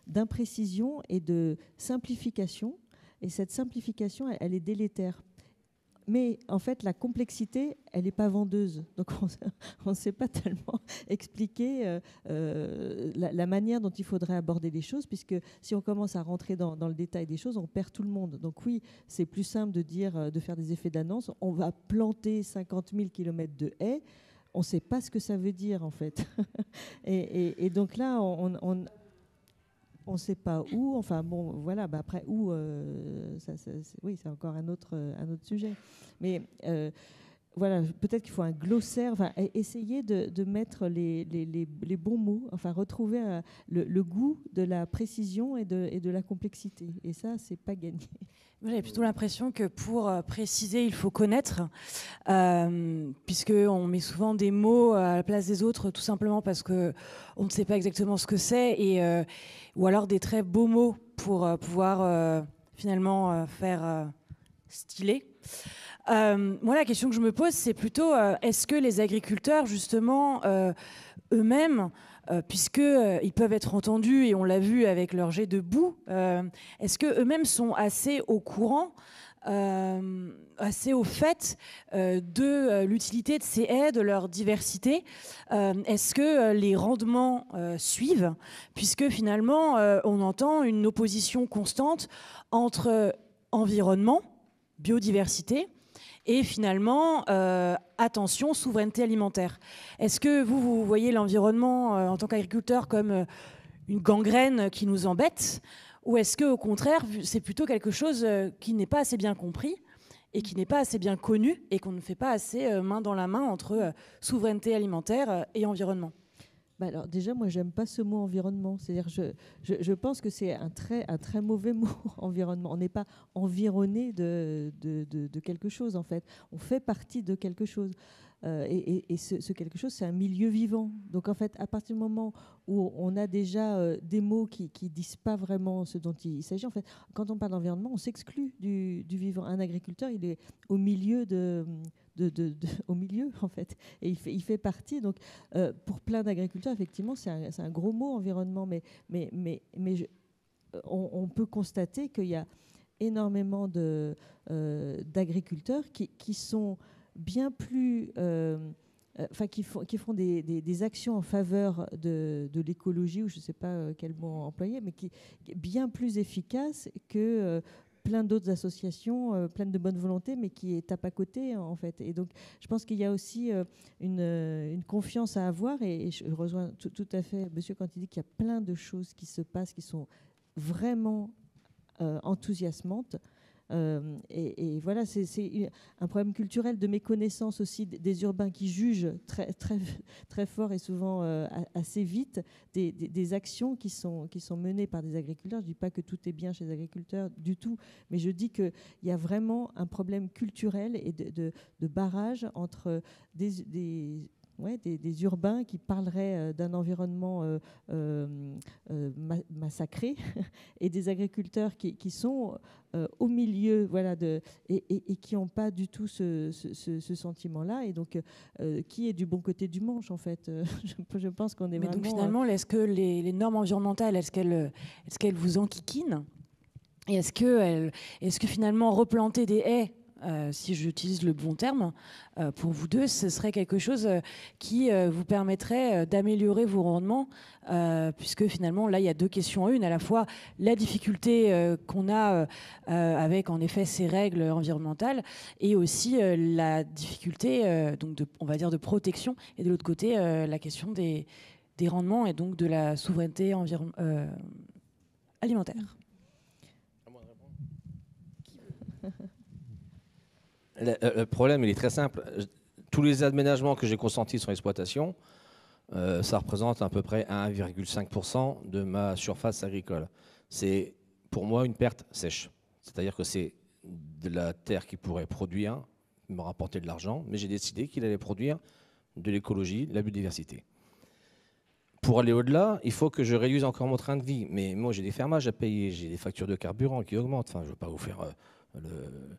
d'imprécision et de simplification. Et cette simplification, elle est délétère mais en fait, la complexité, elle n'est pas vendeuse. Donc, on ne sait pas tellement expliquer euh, euh, la, manière dont il faudrait aborder les choses, puisque si on commence à rentrer dans, le détail des choses, on perd tout le monde. Donc, oui, c'est plus simple de dire, euh, de faire des effets d'annonce. On va planter 50 000 km de haies. On ne sait pas ce que ça veut dire, en fait. et, donc là, on on ne sait pas où. Enfin bon, voilà. Bah après où, euh, oui, c'est encore un autre, un autre sujet. Mais euh, voilà, peut-être qu'il faut un glossaire, enfin, essayer de, mettre les, les, bons mots, enfin retrouver euh, le, goût de la précision et de, et de la complexité. Et ça, c'est pas gagné. J'ai plutôt l'impression que pour euh, préciser, il faut connaître, euh, puisqu'on met souvent des mots à la place des autres, tout simplement parce qu'on ne sait pas exactement ce que c'est, et euh, ou alors des très beaux mots pour pouvoir finalement faire stylé. Euh, moi, la question que je me pose, c'est plutôt euh, est-ce que les agriculteurs, justement, euh, eux-mêmes, puisqu'ils peuvent être entendus, et on l'a vu avec leur jet de boue, est-ce qu'eux-mêmes sont assez au courant assez au fait de l'utilité de ces haies, de leur diversité. Est-ce que les rendements suivent Puisque finalement, on entend une opposition constante entre environnement, biodiversité, et finalement, euh, attention, souveraineté alimentaire. Est-ce que vous, vous voyez l'environnement euh, en tant qu'agriculteur comme euh, une gangrène qui nous embête Ou est-ce qu'au contraire, c'est plutôt quelque chose qui n'est pas assez bien compris et qui n'est pas assez bien connu et qu'on ne fait pas assez main dans la main entre souveraineté alimentaire et environnement? Bah alors déjà, moi, j'aime pas ce mot environnement. C'est-à-dire, je, je, pense que c'est un très, un très mauvais mot, environnement. On n'est pas environné de, de, de, quelque chose, en fait. On fait partie de quelque chose. Euh, et, ce, quelque chose, c'est un milieu vivant. Donc, en fait, à partir du moment où on a déjà euh, des mots qui ne disent pas vraiment ce dont il s'agit, en fait, quand on parle d'environnement, on s'exclut du, vivant. Un agriculteur, il est au milieu de au milieu, en fait. Et il fait, partie. Donc, euh, pour plein d'agriculteurs, effectivement, c'est un, gros mot, environnement, mais, mais, mais, on, peut constater qu'il y a énormément d'agriculteurs qui, sont bien plus. Euh, enfin, qui font, qui font des, des, actions en faveur de, de l'écologie, ou je ne sais pas quel mot employer, mais qui, qui bien plus efficaces que plein d'autres associations euh, pleines de bonne volonté, mais qui tapent à côté, en fait. Et donc, je pense qu'il y a aussi euh, une, euh, une, confiance à avoir, et, je rejoins tout, tout, à fait monsieur quand il dit qu'il y a plein de choses qui se passent, qui sont vraiment enthousiasmantes. Euh, et, voilà, c'est un problème culturel de méconnaissance aussi des urbains qui jugent très, très, très fort et souvent euh, assez vite des, actions qui sont, qui sont menées par des agriculteurs. Je ne dis pas que tout est bien chez les agriculteurs du tout, mais je dis qu'il y a vraiment un problème culturel et de, barrage entre des Ouais, des, des, urbains qui parleraient euh, d'un environnement euh, euh, massacré et des agriculteurs qui, qui sont au milieu voilà, de, et, et, et qui n'ont pas du tout ce, ce, ce sentiment-là et donc qui est du bon côté du manche en fait. je, je, pense qu'on est Mais vraiment... donc finalement, est-ce que les, les, normes environnementales, est-ce qu'elles est qu'elles vous enquiquinent? Et est-ce que, est -ce que finalement replanter des haies euh, si j'utilise le bon terme, euh, pour vous deux, ce serait quelque chose euh, qui vous permettrait d'améliorer vos rendements, puisque finalement, là, il y a deux questions en une, à la fois la difficulté qu'on a avec, en effet, ces règles environnementales, et aussi la difficulté, donc de, on va dire, de protection, et de l'autre côté, la question des, des, rendements et donc de la souveraineté alimentaire. Le, problème, il est très simple. Tous les aménagements que j'ai consentis sur l'exploitation, euh, ça représente à peu près 1,5% de ma surface agricole. C'est pour moi une perte sèche. C'est-à-dire que c'est de la terre qui pourrait produire, me rapporter de l'argent, mais j'ai décidé qu'il allait produire de l'écologie, de la biodiversité. Pour aller au-delà, il faut que je réduise encore mon train de vie. Mais moi, j'ai des fermages à payer, j'ai des factures de carburant qui augmentent. Enfin, je ne veux pas vous faire euh, le,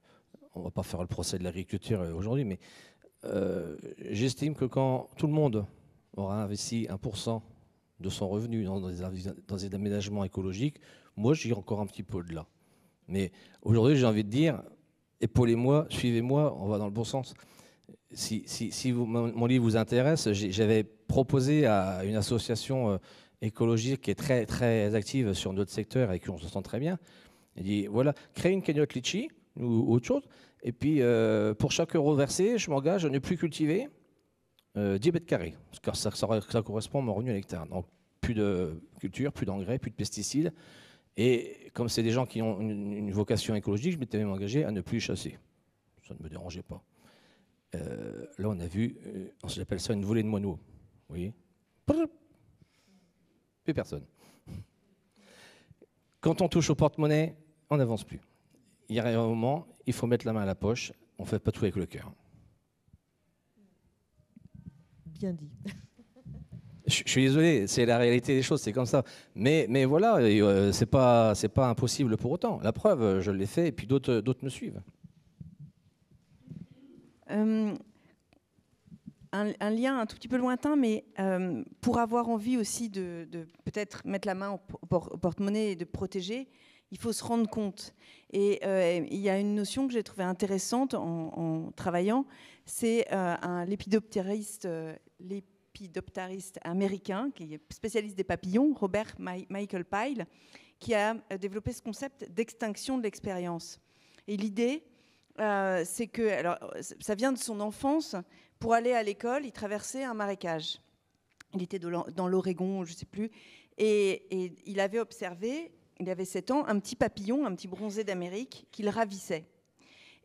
on ne va pas faire le procès de l'agriculture euh, aujourd'hui, mais euh, j'estime que quand tout le monde aura investi 1% de son revenu dans des, aménagements écologiques, moi j'irai encore un petit peu au-delà. Mais aujourd'hui, j'ai envie de dire, épaulez-moi, suivez-moi, on va dans le bon sens. Si, mon livre vous intéresse, j'avais proposé à une association euh, écologique qui est très, très active sur notre secteur et qui on se sent très bien. Il dit voilà, créez une cagnotte litchi ou autre chose, et puis, euh, pour chaque euro versé, je m'engage à ne plus cultiver euh, 10 mètres carrés, car ça, ça, correspond à mon revenu à l'hectare. Donc, plus de culture, plus d'engrais, plus de pesticides. Et comme c'est des gens qui ont une, vocation écologique, je m'étais même engagé à ne plus chasser. Ça ne me dérangeait pas. Euh, là, on a vu, euh, on s'appelle ça une volée de moineaux. Vous voyez Plus personne. Quand on touche au porte-monnaie, on n'avance plus il y a un moment, il faut mettre la main à la poche. On ne fait pas tout avec le cœur. Bien dit. Je, suis désolé, c'est la réalité des choses, c'est comme ça. Mais, mais voilà, euh, c'est pas, c'est pas impossible pour autant. La preuve, je l'ai fait, et puis d'autres, d'autres me suivent. Euh, un, lien un tout petit peu lointain, mais euh, pour avoir envie aussi de, peut-être mettre la main au porte-monnaie et de protéger, il faut se rendre compte. Et euh, il y a une notion que j'ai trouvée intéressante en, travaillant, c'est euh, un lépidoptériste, euh, américain qui est spécialiste des papillons, Robert Michael Pyle, qui a développé ce concept d'extinction de l'expérience. Et l'idée, c'est que, alors, ça vient de son enfance. Pour aller à l'école, il traversait un marécage. Il était dans l'Oregon, je ne sais plus, et il avait observé il avait 7 ans, un petit papillon, un petit bronzé d'Amérique, qu'il ravissait.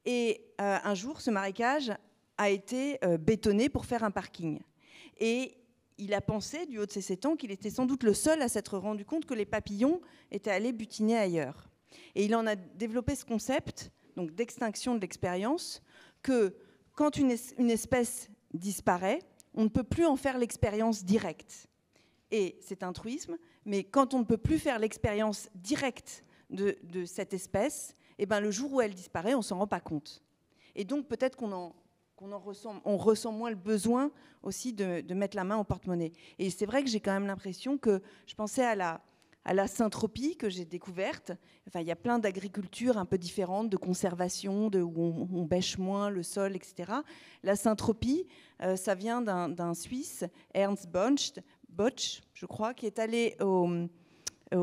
Et euh, un jour, ce marécage a été euh, bétonné pour faire un parking. Et il a pensé, du haut de ses sept ans, qu'il était sans doute le seul à s'être rendu compte que les papillons étaient allés butiner ailleurs. Et il en a développé ce concept donc d'extinction de l'expérience, que quand une espèce disparaît, on ne peut plus en faire l'expérience directe. Et c'est un truisme, mais quand on ne peut plus faire l'expérience directe de, cette espèce, eh ben, le jour où elle disparaît, on s'en rend pas compte. Et donc peut-être qu'on en, ressent, moins le besoin aussi de, mettre la main au porte-monnaie. Et c'est vrai que j'ai quand même l'impression que je pensais à la, à syntropie que j'ai découverte. Enfin, il y a plein d'agricultures un peu différentes, de conservation, où on, bêche moins le sol, etc. La syntropie, euh, ça vient d'un Suisse, Ernst Botsch, Botch, je crois, qui est allé au,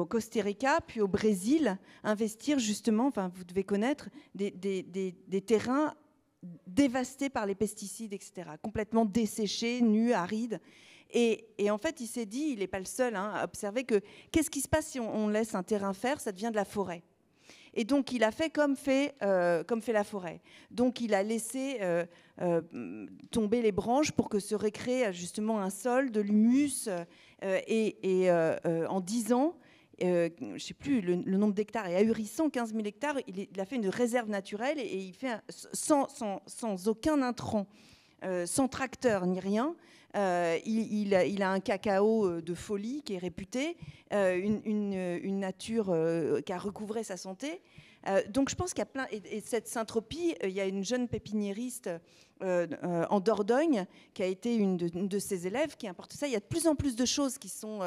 Costa Rica, puis au Brésil, investir justement, enfin, vous devez connaître, des, des, des, des terrains dévastés par les pesticides, etc., complètement desséchés, nus, arides. Et, et, en fait, il s'est dit, il n'est pas le seul hein, à observer que qu'est-ce qui se passe si on, laisse un terrain faire? Ça devient de la forêt. Et donc, il a fait comme fait, euh, comme fait la forêt. Donc, il a laissé euh, euh, tomber les branches pour que se récrée justement un sol, de l'humus. Et, en 10 ans, je ne sais plus, le, nombre d'hectares est ahurissant, 15 000 hectares. Il, a fait une réserve naturelle et, il fait sans, sans, sans, aucun intrant, sans tracteur ni rien. Euh, il, a, un cacao de folie qui est réputé, euh, une, nature euh, qui a recouvré sa santé. donc je pense qu'il y a plein. Et, et cette syntropie, il y a une jeune pépiniériste en Dordogne qui a été une de, ses élèves qui importe ça. Il y a de plus en plus de choses qui sont,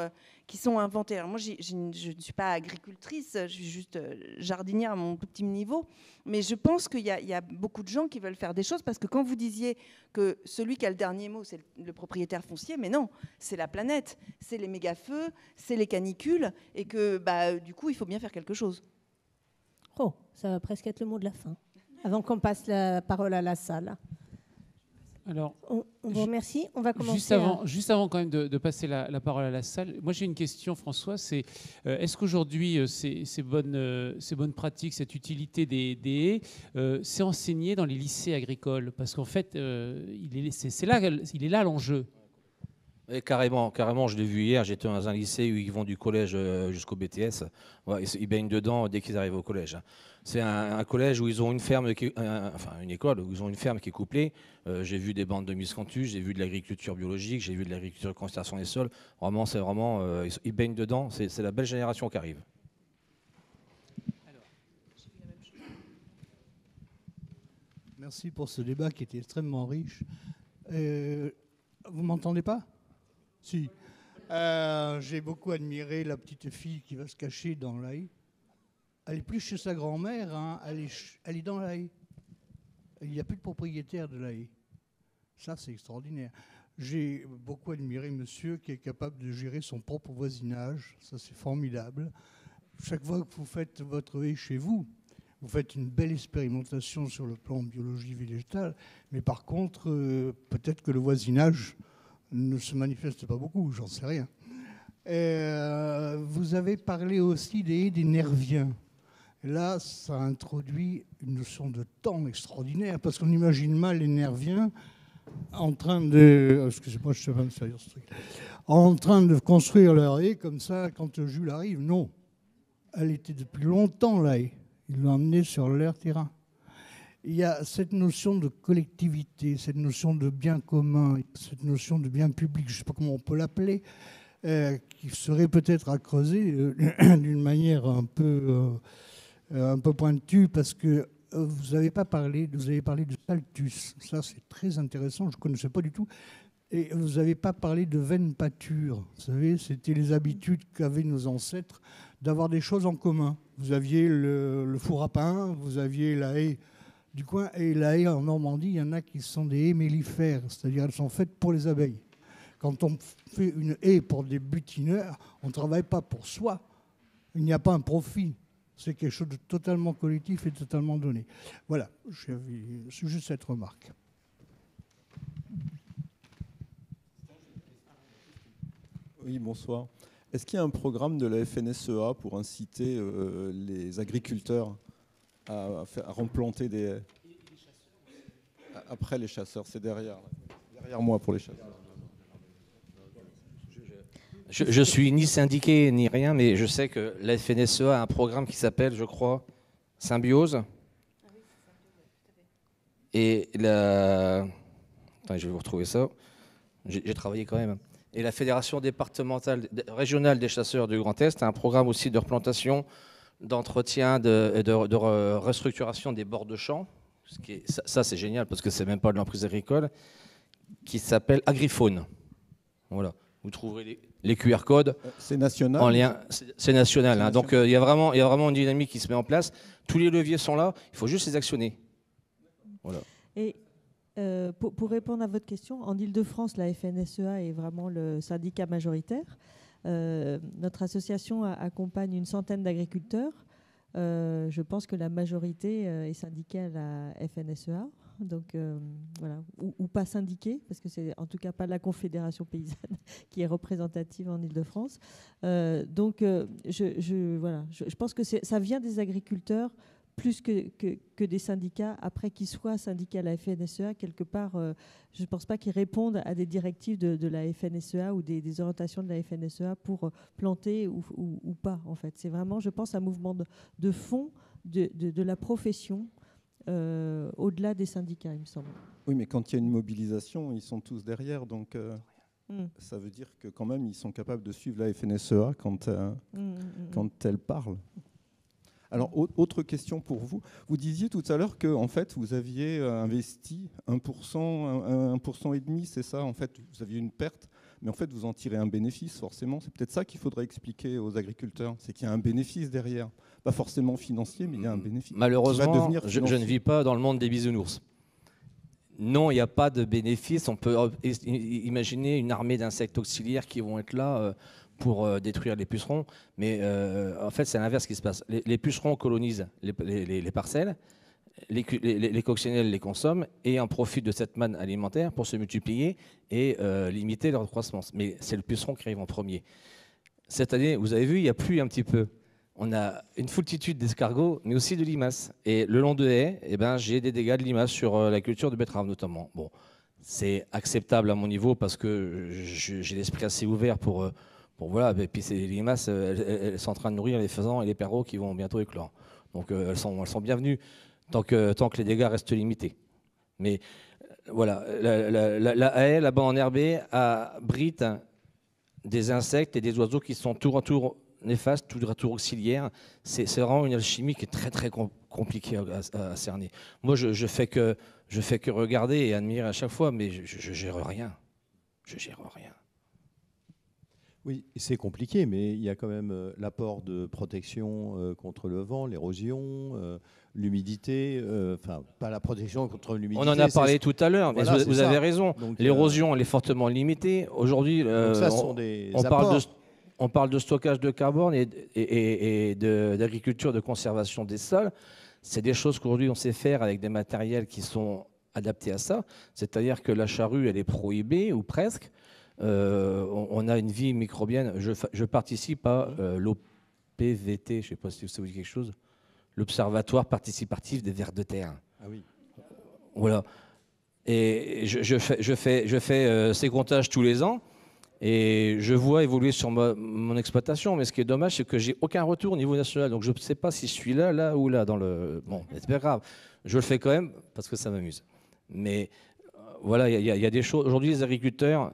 qui sont inventées. Alors moi, je ne suis pas agricultrice, je suis juste jardinière à mon petit niveau. Mais je pense qu'il y, a beaucoup de gens qui veulent faire des choses parce que quand vous disiez que celui qui a le dernier mot, c'est le, le propriétaire foncier, mais non, c'est la planète, c'est les méga-feux, c'est les canicules, et que bah, du coup, il faut bien faire quelque chose. Oh, ça va presque être le mot de la fin, avant qu'on passe la parole à la salle. Alors, on, on vous remercie. On va commencer. Juste avant, à... juste avant quand même de, de passer la, la, parole à la salle, moi j'ai une question, François. C'est euh, est-ce qu'aujourd'hui euh, ces, ces, bonnes, euh, ces bonnes pratiques, cette utilité des, des haies, c'est enseigné dans les lycées agricoles? Parce qu'en fait, il est, c'est, là, il est là l'enjeu. Et carrément, carrément, je l'ai vu hier. J'étais dans un lycée où ils vont du collège euh, jusqu'au BTS. Ouais, ils baignent dedans dès qu'ils arrivent au collège. C'est un, un, collège où ils ont une ferme, qui, un, enfin une école où ils ont une ferme qui est couplée. Euh, j'ai vu des bandes de miscanthus, j'ai vu de l'agriculture biologique, j'ai vu de l'agriculture de conservation des sols. Vraiment, c'est vraiment, euh, ils, ils, baignent dedans. C'est la belle génération qui arrive. Merci pour ce débat qui était extrêmement riche. Euh, vous m'entendez pas? Si. Euh, J'ai beaucoup admiré la petite fille qui va se cacher dans l'ail. Elle est plus chez sa grand-mère, hein. elle, est, elle est dans l'ail. Il n'y a plus de propriétaire de l'ail. Ça, c'est extraordinaire. J'ai beaucoup admiré monsieur qui est capable de gérer son propre voisinage. Ça, c'est formidable. Chaque fois que vous faites votre haie chez vous, vous faites une belle expérimentation sur le plan biologie végétale, mais par contre, euh, peut-être que le voisinage ne se manifeste pas beaucoup, j'en sais rien. Euh, vous avez parlé aussi des, des nerviens. Là, ça introduit une notion de temps extraordinaire, parce qu'on imagine mal les nerviens en train de. Excusez-moi, ce truc. En train de construire leur haie comme ça quand Jules arrive. Non. Elle était depuis longtemps là. Ils l'ont amené sur leur terrain. Il y a cette notion de collectivité, cette notion de bien commun, cette notion de bien public, je ne sais pas comment on peut l'appeler, euh, qui serait peut-être à creuser euh, d'une manière un peu, euh, un peu pointue, parce que vous n'avez pas parlé, vous avez parlé de saltus. Ça, c'est très intéressant, je ne connaissais pas du tout. Et vous n'avez pas parlé de veine pâture. Vous savez, c'était les habitudes qu'avaient nos ancêtres d'avoir des choses en commun. Vous aviez le, le, four à pain, vous aviez la haie du coin, et la haie en Normandie, il y en a qui sont des haies mellifères, c'est-à-dire elles sont faites pour les abeilles. Quand on fait une haie pour des butineurs, on ne travaille pas pour soi. Il n'y a pas un profit. C'est quelque chose de totalement collectif et totalement donné. Voilà, c'est juste cette remarque. Oui, bonsoir. Est-ce qu'il y a un programme de la FNSEA pour inciter euh, les agriculteurs à, remplanter des après les chasseurs, c'est derrière, derrière moi pour les chasseurs. Je, je suis ni syndiqué ni rien, mais je sais que la FNSEA a un programme qui s'appelle, je crois, Symbiose. Et la. Attends, je vais vous retrouver ça. J'ai travaillé quand même. Et la Fédération départementale, régionale des chasseurs du Grand Est a un programme aussi de replantation, d'entretien de- et de, de re- restructuration des bords de champs. Ce qui est- ça, ça, c'est génial parce que c'est même pas de l'emprise agricole, qui s'appelle Agrifaune. Voilà. Vous trouverez les, les QR codes Euh, C'est national. en lien. C'est national. Hein. Donc euh, il y, a vraiment- il y a vraiment une dynamique qui se met en place. Tous les leviers sont là. Il faut juste les actionner. Et euh, pour, pour répondre à votre question, en Ile-de-France, la FNSEA est vraiment le syndicat majoritaire. Euh, notre association accompagne une centaine d'agriculteurs. Euh, je pense que la majorité euh, est syndiquée à la FNSEA, donc voilà, ou, pas syndiquée, parce que c'est en tout cas pas la Confédération paysanne qui est représentative en Ile-de-France. Euh, donc je, voilà, je, pense que ça vient des agriculteurs plus que, que, que des syndicats, après qu'ils soient syndiqués à la FNSEA, quelque part, euh, je ne pense pas qu'ils répondent à des directives de, de la FNSEA ou des, des orientations de la FNSEA pour euh, planter ou, ou- ou pas, en fait. C'est vraiment, je pense, un mouvement de, de fond de, de- la profession euh, au-delà des syndicats, il me semble. Oui, mais quand il y a une mobilisation, ils sont tous derrière, donc euh, Mm. ça veut dire que quand même ils sont capables de suivre la FNSEA quand, euh, mm, mm. quand elle parle. Alors, au- autre question pour vous. Vous disiez tout à l'heure que en fait, vous aviez euh, investi 1%, un- un 1% et demi, c'est ça En fait, vous aviez une perte, mais en fait, vous en tirez un bénéfice, forcément. C'est peut-être ça qu'il faudrait expliquer aux agriculteurs. C'est qu'il y a un bénéfice derrière. Pas forcément financier, mais il y a un bénéfice. Malheureusement, je, je ne vis pas dans le monde des bisounours. Non, il n'y a pas de bénéfice. On peut euh, imaginer une armée d'insectes auxiliaires qui vont être là euh, pour euh, détruire les pucerons. Mais euh, en fait, c'est l'inverse qui se passe. Les, pucerons colonisent les, les- les- les parcelles, les, les- les- consomment et en profitent de cette manne alimentaire pour se multiplier et euh, limiter leur croissance. Mais c'est le puceron qui arrive en premier. Cette année, vous avez vu, il y a plu un petit peu. On a une foultitude d'escargots, mais aussi de limaces. Et le long de haies, eh ben, j'ai des dégâts de limaces sur la culture de betterave notamment. Bon, c'est acceptable à mon niveau parce que j'ai l'esprit assez ouvert pour, pour voilà. Et puis ces limaces, euh, elles, sont en train de nourrir les faisans et les perrots qui vont bientôt éclore. Donc euh, elles sont, bienvenues tant que, les dégâts restent limités. Mais euh, voilà, la, la, haie, là-bas en herbé, abrite des insectes et des oiseaux qui sont tour à tour néfastes, tour à tour auxiliaires. C'est vraiment une alchimie qui est très très com- compliquée à, cerner. Moi, je, fais que je fais que regarder et admirer à chaque fois, mais je gère rien. Je gère rien. Oui, c'est compliqué, mais il y a quand même euh, l'apport de protection euh, contre le vent, l'érosion, euh, l'humidité. Enfin, pas la protection contre l'humidité. On en a parlé tout à l'heure, mais Voilà, vous, avez raison. L'érosion, elle est fortement limitée. Aujourd'hui, on- parle de, apports. on parle de stockage de carbone et, et- et- et de- d'agriculture de conservation des sols. C'est des choses qu'aujourd'hui on sait faire avec des matériels qui sont adaptés à ça. C'est-à-dire que la charrue, elle est prohibée ou presque. Euh, on, a une vie microbienne. Je, participe à euh, l'OPVT, je ne sais pas si ça vous dit quelque chose, l'Observatoire participatif des vers de terre. Ah oui. Voilà. Et je, je fais, je fais, je fais euh, ces comptages tous les ans et je vois évoluer sur ma- mon exploitation. Mais ce qui est dommage, c'est que j'ai aucun retour au niveau national. Donc je ne sais pas si je suis là, là ou là dans le. Bon, c'est pas grave. Je le fais quand même parce que ça m'amuse. Mais euh, voilà, il y, a- il y a des choses. Aujourd'hui, les agriculteurs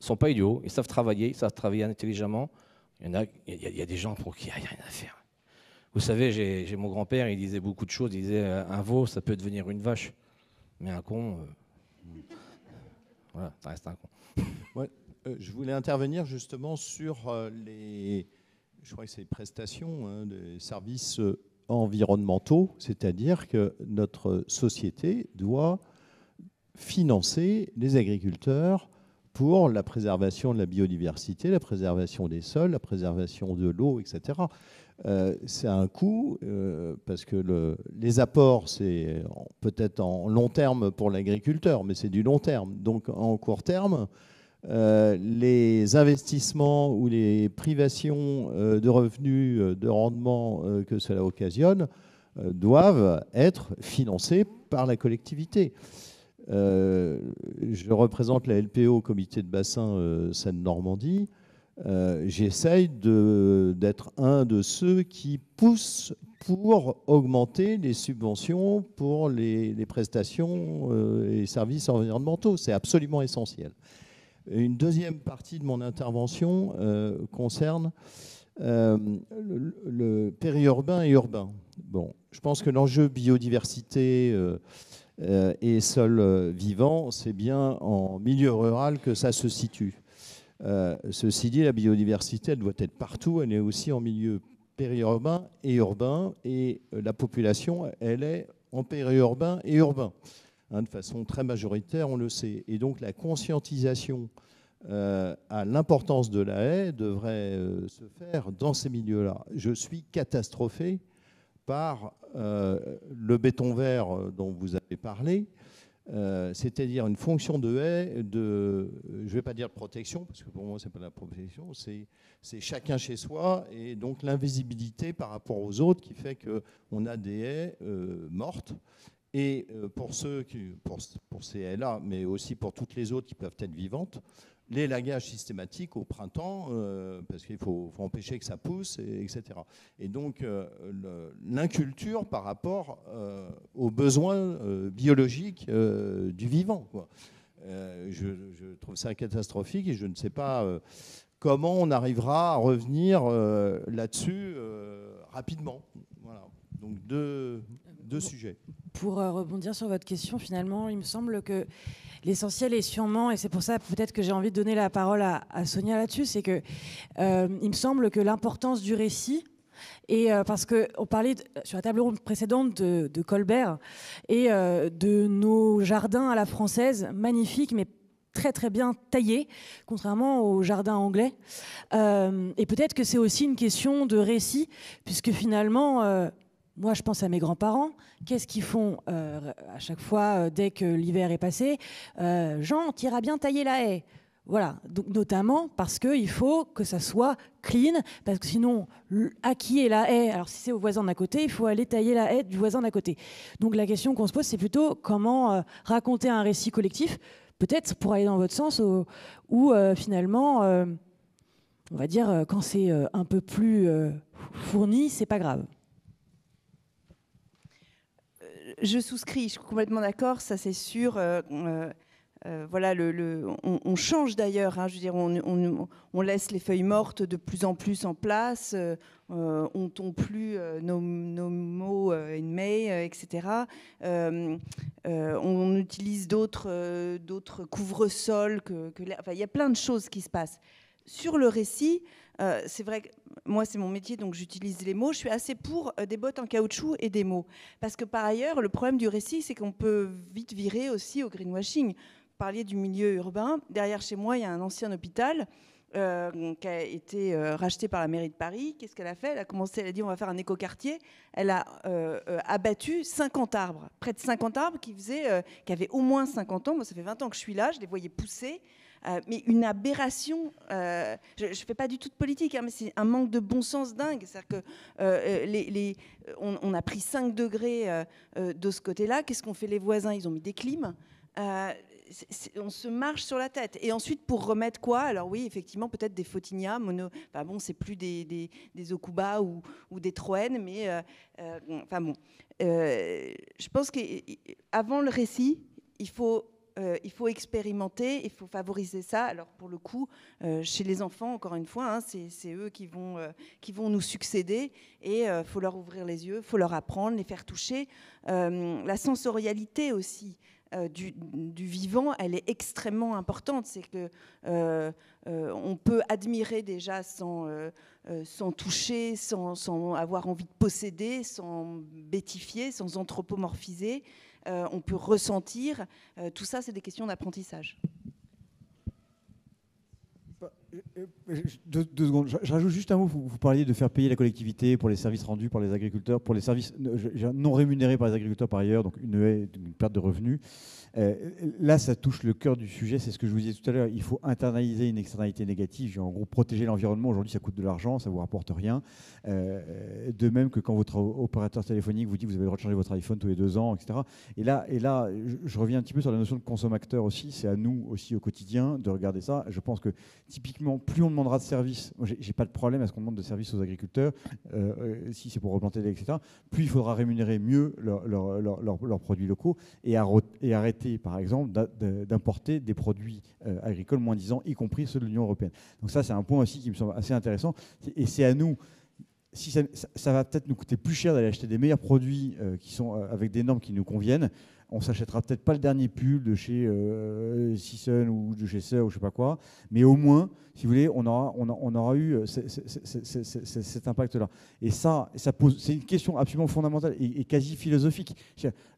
sont pas idiots. Ils savent travailler, ils savent travailler intelligemment. Il y en a, il y a, il y a des gens pour qui il n'y a rien à faire. Vous savez, j'ai mon grand-père, il disait beaucoup de choses. Il disait euh, un veau, ça peut devenir une vache. Mais un con, euh, voilà, ça reste un con. Ouais, euh, je voulais intervenir justement sur euh, les, je crois que c'est les prestations hein, des services environnementaux, c'est-à-dire que notre société doit financer les agriculteurs pour la préservation de la biodiversité, la préservation des sols, la préservation de l'eau, etc. Euh, c'est un coût euh, parce que le- les apports, c'est peut-être en long terme pour l'agriculteur, mais c'est du long terme. Donc en court terme, euh, les investissements ou les privations de revenus, de rendement que cela occasionne, doivent être financés par la collectivité. Je représente la LPO, Comité de bassin Seine-Normandie. J'essaye d'être un de ceux qui poussent pour augmenter les subventions pour les, prestations et services environnementaux. C'est absolument essentiel. Une deuxième partie de mon intervention concerne euh, le, périurbain et urbain. Bon, je pense que l'enjeu biodiversité euh, euh, et sol vivant, c'est bien en milieu rural que ça se situe. ceci dit, la biodiversité, elle doit être partout. Elle est aussi en milieu périurbain et urbain. Et la population, elle est en périurbain et urbain. Hein, de façon très majoritaire, on le sait. Et donc la conscientisation euh, à l'importance de la haie devrait euh, se faire dans ces milieux-là. Je suis catastrophé par euh, le béton vert dont vous avez parlé, c'est-à-dire une fonction de haie, de, je ne vais pas dire de protection, parce que pour moi, ce n'est pas la protection, c'est chacun chez soi, et donc l'invisibilité par rapport aux autres qui fait qu'on a des haies mortes. Et pour, ceux qui, pour, pour ces haies-là, mais aussi pour toutes les autres qui peuvent être vivantes, l'élagage systématique au printemps, euh, parce qu'il faut, empêcher que ça pousse, etc. Et donc, euh, l'inculture par rapport euh, aux besoins biologiques du vivant. Je, trouve ça catastrophique et je ne sais pas comment on arrivera à revenir là-dessus rapidement. Voilà. Donc, deux sujets. Pour rebondir sur votre question, finalement, il me semble que L'essentiel est sûrement, et c'est pour ça peut-être que j'ai envie de donner la parole à, Sonia là-dessus, c'est que euh, il me semble que l'importance du récit, et euh, parce qu'on parlait sur la table ronde précédente de, Colbert et euh, de nos jardins à la française, magnifiques, mais très très bien taillés, contrairement aux jardins anglais. et peut-être que c'est aussi une question de récit, puisque finalement, moi, je pense à mes grands-parents. Qu'est-ce qu'ils font euh, à chaque fois euh, dès que l'hiver est passé? Euh, Jean, tu iras bien tailler la haie. Voilà, donc notamment parce qu'il faut que ça soit clean, parce que sinon, à qui est la haie? Alors si c'est au voisin d'à côté, il faut aller tailler la haie du voisin d'à côté. Donc la question qu'on se pose, c'est plutôt comment raconter un récit collectif, peut-être pour aller dans votre sens, où, finalement, on va dire, quand c'est un peu plus fourni, c'est pas grave. Je souscris, je suis complètement d'accord, ça c'est sûr. Euh, euh, euh, voilà, on, change d'ailleurs. Hein, je veux dire, on, laisse les feuilles mortes de plus en plus en place. on on tombe plus nos, mots in May, etc. on utilise d'autres, d'autres couvre-sols. Que, il y a plein de choses qui se passent. Sur le récit, c'est vrai que moi, c'est mon métier, donc j'utilise les mots. Je suis assez pour euh, des bottes en caoutchouc et des mots. Parce que par ailleurs, le problème du récit, c'est qu'on peut vite virer aussi au greenwashing. Vous parliez du milieu urbain. Derrière chez moi, il y a un ancien hôpital. Euh, qui a été racheté par la mairie de Paris. Qu'est-ce qu'elle a fait? Elle a commencé, elle a dit on va faire un écoquartier. Elle a abattu 50 arbres, près de 50 arbres qui, faisaient, qui avaient au moins 50 ans. Moi, ça fait 20 ans que je suis là, je les voyais pousser. Euh, mais une aberration. Euh, je ne fais pas du tout de politique, hein, mais c'est un manque de bon sens dingue. C'est-à-dire que euh, les, on, a pris 5 degrés de ce côté-là. Qu'est-ce qu'ont fait les voisins? Ils ont mis des clims. on se marche sur la tête. Et ensuite, pour remettre quoi? Alors oui, effectivement, peut-être des Fotinia, mono. Enfin bon, c'est plus des, des, des Okuba ou, ou, des Troènes, mais enfin bon. je pense qu'avant le récit, il faut euh, il faut expérimenter, il faut favoriser ça. Alors pour le coup, euh, chez les enfants, encore une fois, hein, c'est eux qui vont, euh, qui vont nous succéder et il faut leur ouvrir les yeux, il faut leur apprendre, les faire toucher. la sensorialité aussi. Du, vivant, elle est extrêmement importante. C'est que on peut admirer déjà sans, sans toucher, sans, sans, avoir envie de posséder, sans bêtifier, sans anthropomorphiser. Euh, on peut ressentir. Euh, tout ça, c'est des questions d'apprentissage. Deux, deux secondes. Je, rajoute juste un mot. Vous, parliez de faire payer la collectivité pour les services rendus par les agriculteurs, pour les services euh, non rémunérés par les agriculteurs par ailleurs, donc une perte de revenus. Euh, là, ça touche le cœur du sujet. C'est ce que je vous disais tout à l'heure. Il faut internaliser une externalité négative. En gros, protéger l'environnement. Aujourd'hui, ça coûte de l'argent, ça vous rapporte rien. Euh, de même que quand votre opérateur téléphonique vous dit que vous avez le droit de changer votre iPhone tous les deux ans, etc. Et là, et là je, reviens un petit peu sur la notion de consommateur aussi. C'est à nous aussi au quotidien de regarder ça. Je pense que typiquement, plus on demandera de services, j'ai pas de problème à ce qu'on demande de services aux agriculteurs, euh, si c'est pour replanter, etc. Plus il faudra rémunérer mieux leurs produits locaux et, arro- par exemple, d'importer des produits euh, agricoles moins disants, y compris ceux de l'Union européenne. Donc ça, c'est un point aussi qui me semble assez intéressant. Et c'est à nous si ça, va peut-être nous coûter plus cher d'aller acheter des meilleurs produits euh, qui sont euh, avec des normes qui nous conviennent. On s'achètera peut-être pas le dernier pull de chez euh, ou de chez Sœur ou je sais pas quoi, mais au moins, si vous voulez, on aura, on aura eu ce- ce- ce- ce- ce- ce- cet impact-là. Et ça, ça pose, c'est une question absolument fondamentale et, et quasi philosophique.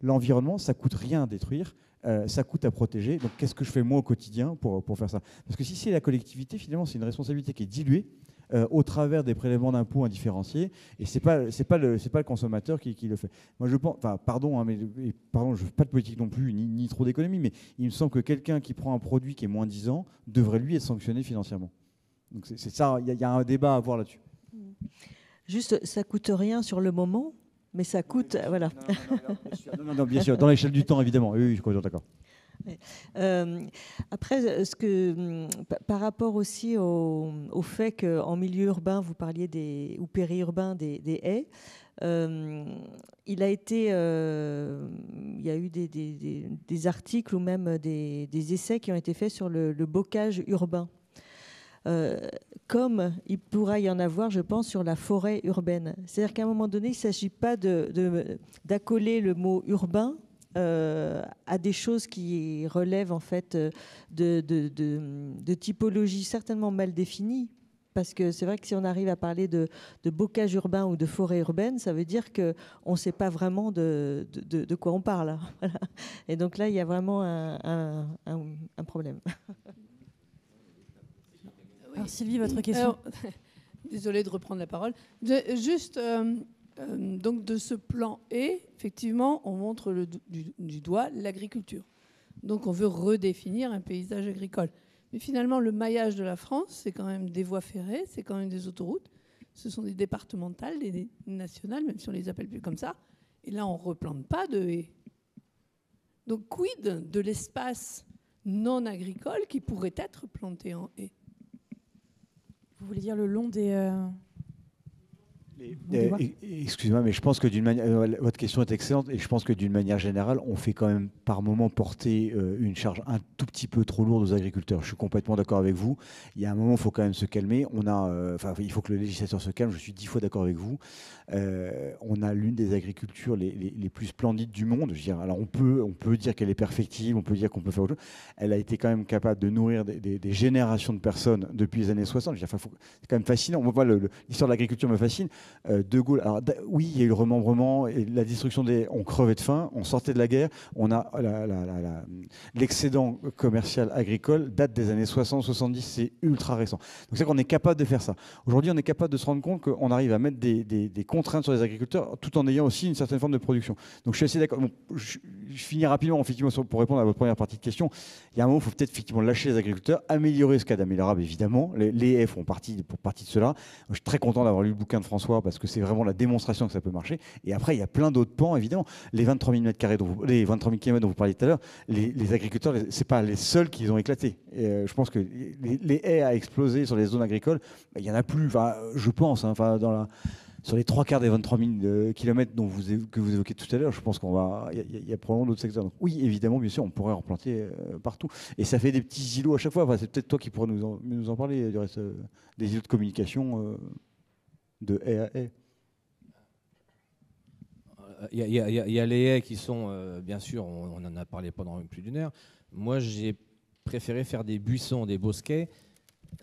L'environnement, ça coûte rien à détruire. Euh, ça coûte à protéger. Donc, qu'est-ce que je fais moi au quotidien pour, pour faire ça? Parce que si c'est la collectivité, finalement, c'est une responsabilité qui est diluée euh, au travers des prélèvements d'impôts indifférenciés, et c'est pas pas le pas le consommateur qui, le fait. Moi je pense, pardon, hein, mais pardon, je fais pas de politique non plus, ni, trop d'économie, mais il me semble que quelqu'un qui prend un produit qui est moins 10 ans devrait lui être sanctionné financièrement. Donc c'est ça, il y, y a un débat à avoir là-dessus. Juste, ça coûte rien sur le moment, mais ça coûte. voilà. Non, bien sûr, dans l'échelle du temps évidemment. Oui, oui, je suis d'accord. Euh, après, ce que, pa- par rapport aussi au, au fait qu'en milieu urbain, vous parliez des, ou périurbain des, des haies, euh, il a été, euh, il y a eu des, des- articles ou même des, des essais qui ont été faits sur le, le bocage urbain. Euh, comme il pourra y en avoir, je pense, sur la forêt urbaine. C'est-à-dire qu'à un moment donné, il ne s'agit pas d'accoler le mot urbain euh, à des choses qui relèvent en fait de, typologies certainement mal définies. Parce que c'est vrai que si on arrive à parler de, bocage urbain ou de forêt urbaine, ça veut dire qu'on ne sait pas vraiment de, quoi on parle. Et donc là, il y a vraiment un problème. Alors, Sylvie, votre question Alors, Désolée de reprendre la parole. Juste, euh, euh, donc de ce plan et effectivement, on montre le, du, du doigt l'agriculture. Donc on veut redéfinir un paysage agricole. Mais finalement, le maillage de la France, c'est quand même des voies ferrées, c'est quand même des autoroutes, ce sont des départementales, des, des nationales, même si on les appelle plus comme ça. Et là, on ne replante pas de haies. Donc quid de l'espace non agricole qui pourrait être planté en haies Vous voulez dire le long des. Excusez-moi, mais je pense que d'une manière, euh, votre question est excellente et je pense que d'une manière générale, on fait quand même par moment porter euh, une charge un tout petit peu trop lourde aux agriculteurs. Je suis complètement d'accord avec vous. Il y a un moment, il faut quand même se calmer. On a, euh, enfin, il faut que le législateur se calme. Je suis dix fois d'accord avec vous. Euh, on a l'une des agricultures les, les- les plus splendides du monde. Je veux dire, alors on peut, on peut dire qu'elle est perfectible, on peut dire qu'on peut faire autre chose. Elle a été quand même capable de nourrir des, des- des générations de personnes depuis les années 60. Je veux dire, enfin, faut- C'est quand même fascinant. Moi, l'histoire de l'agriculture me fascine. Euh, de Gaulle, alors oui, il y a eu le remembrement et la destruction des. On crevait de faim, on sortait de la guerre. On a l'excédent commercial agricole date des années 60-70, c'est ultra récent. Donc c'est qu'on est capable de faire ça. Aujourd'hui, on est capable de se rendre compte qu'on arrive à mettre des, contraintes sur les agriculteurs tout en ayant aussi une certaine forme de production. Donc je suis assez d'accord. Je, finis rapidement effectivement pour répondre à votre première partie de question. Il y a un moment, il faut peut-être effectivement lâcher les agriculteurs, améliorer ce qu'il y a d'améliorable évidemment. Les, les haies font partie, pour partie de cela. Je suis très content d'avoir lu le bouquin de François parce que c'est vraiment la démonstration que ça peut marcher. Et après, il y a plein d'autres pans évidemment. Les 23 000 mètres carrés, dont vous, les 23 000 km dont vous parliez tout à l'heure, les, les agriculteurs, c'est pas les seuls qui ont éclaté. Euh, je pense que les, haies à exploser sur les zones agricoles, bah, il y en a plus. Enfin, je pense. hein, enfin, sur les trois quarts des 23 000 km dont que vous évoquez tout à l'heure, je pense qu'on va, il y, a- probablement d'autres secteurs. Oui, évidemment, bien sûr, on pourrait replanter euh, partout. Et ça fait des petits îlots à chaque fois. Enfin, c'est peut-être toi qui pourrais nous en, en parler, du reste, euh, des îlots de communication euh, de haie à haie. Il y, a- les haies qui sont, euh, bien sûr, on, en a parlé pendant plus d'une heure. Moi, j'ai préféré faire des buissons, des bosquets,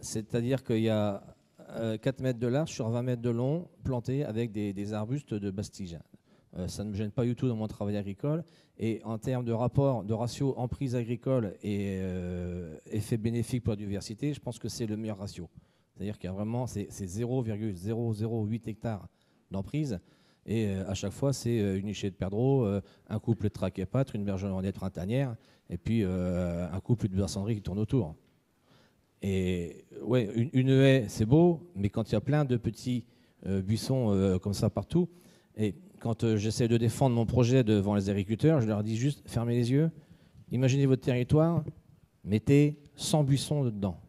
c'est-à-dire qu'il y a euh, 4 mètres de large sur 20 mètres de long, plantés avec des, arbustes de basse tige. Euh, ça ne me gêne pas du tout dans mon travail agricole. Et en termes de rapport, de ratio emprise agricole et euh, effet bénéfique pour la diversité, je pense que c'est le meilleur ratio. C'est-à-dire qu'il y a vraiment, c'est 0,008 hectares d'emprise. Et euh, à chaque fois, c'est euh, une nichée de perdreaux, euh, un couple de traque et pâtre, une bergère en printanière, et puis un couple de bercenderie qui tourne autour. Et ouais, une, haie, c'est beau, mais quand il y a plein de petits buissons comme ça partout, et quand j'essaie de défendre mon projet devant les agriculteurs, je leur dis juste fermez les yeux, imaginez votre territoire, mettez 100 buissons dedans.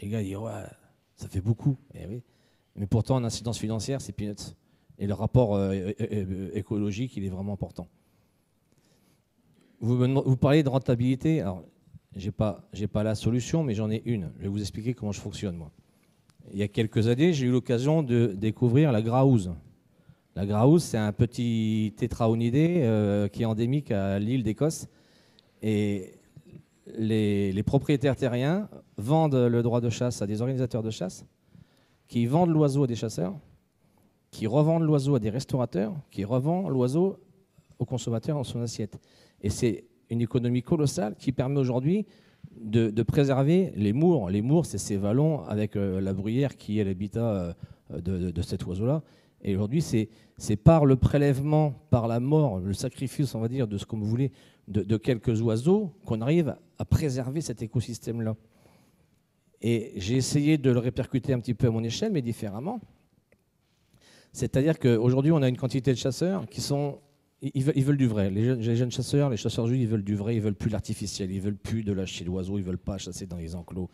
Les gars disent ouais, ça fait beaucoup. Eh. Mais pourtant, en incidence financière, c'est peanuts. Et le rapport euh, écologique, il est vraiment important. Vous, parlez de rentabilité. Alors, j'ai pas, pas la solution, mais j'en ai une. Je vais vous expliquer comment je fonctionne moi. Il y a quelques années, j'ai eu l'occasion de découvrir la graouze. La graouze, c'est un petit tétraonidé euh, qui est endémique à l'île d'Écosse. Et les, propriétaires terriens vendent le droit de chasse à des organisateurs de chasse, qui vendent l'oiseau à des chasseurs, qui revendent l'oiseau à des restaurateurs, qui revendent l'oiseau aux consommateurs dans son assiette. Et c'est une économie colossale qui permet aujourd'hui de, préserver les mours. Les mours, c'est ces vallons avec euh, la bruyère qui est l'habitat euh, de, de- cet oiseau-là. Et aujourd'hui, c'est par le prélèvement, par la mort, le sacrifice, on va dire, de ce vous voulez, de, quelques oiseaux, qu'on arrive à préserver cet écosystème-là. Et j'ai essayé de le répercuter un petit peu à mon échelle, mais différemment. C'est-à-dire qu'aujourd'hui, on a une quantité de chasseurs qui sont. Ils veulent, du vrai. Les jeunes, chasseurs, les chasseurs juifs, ils veulent du vrai, ils veulent plus l'artificiel, ils veulent plus de lâcher l'oiseau, ils veulent pas chasser dans les enclos.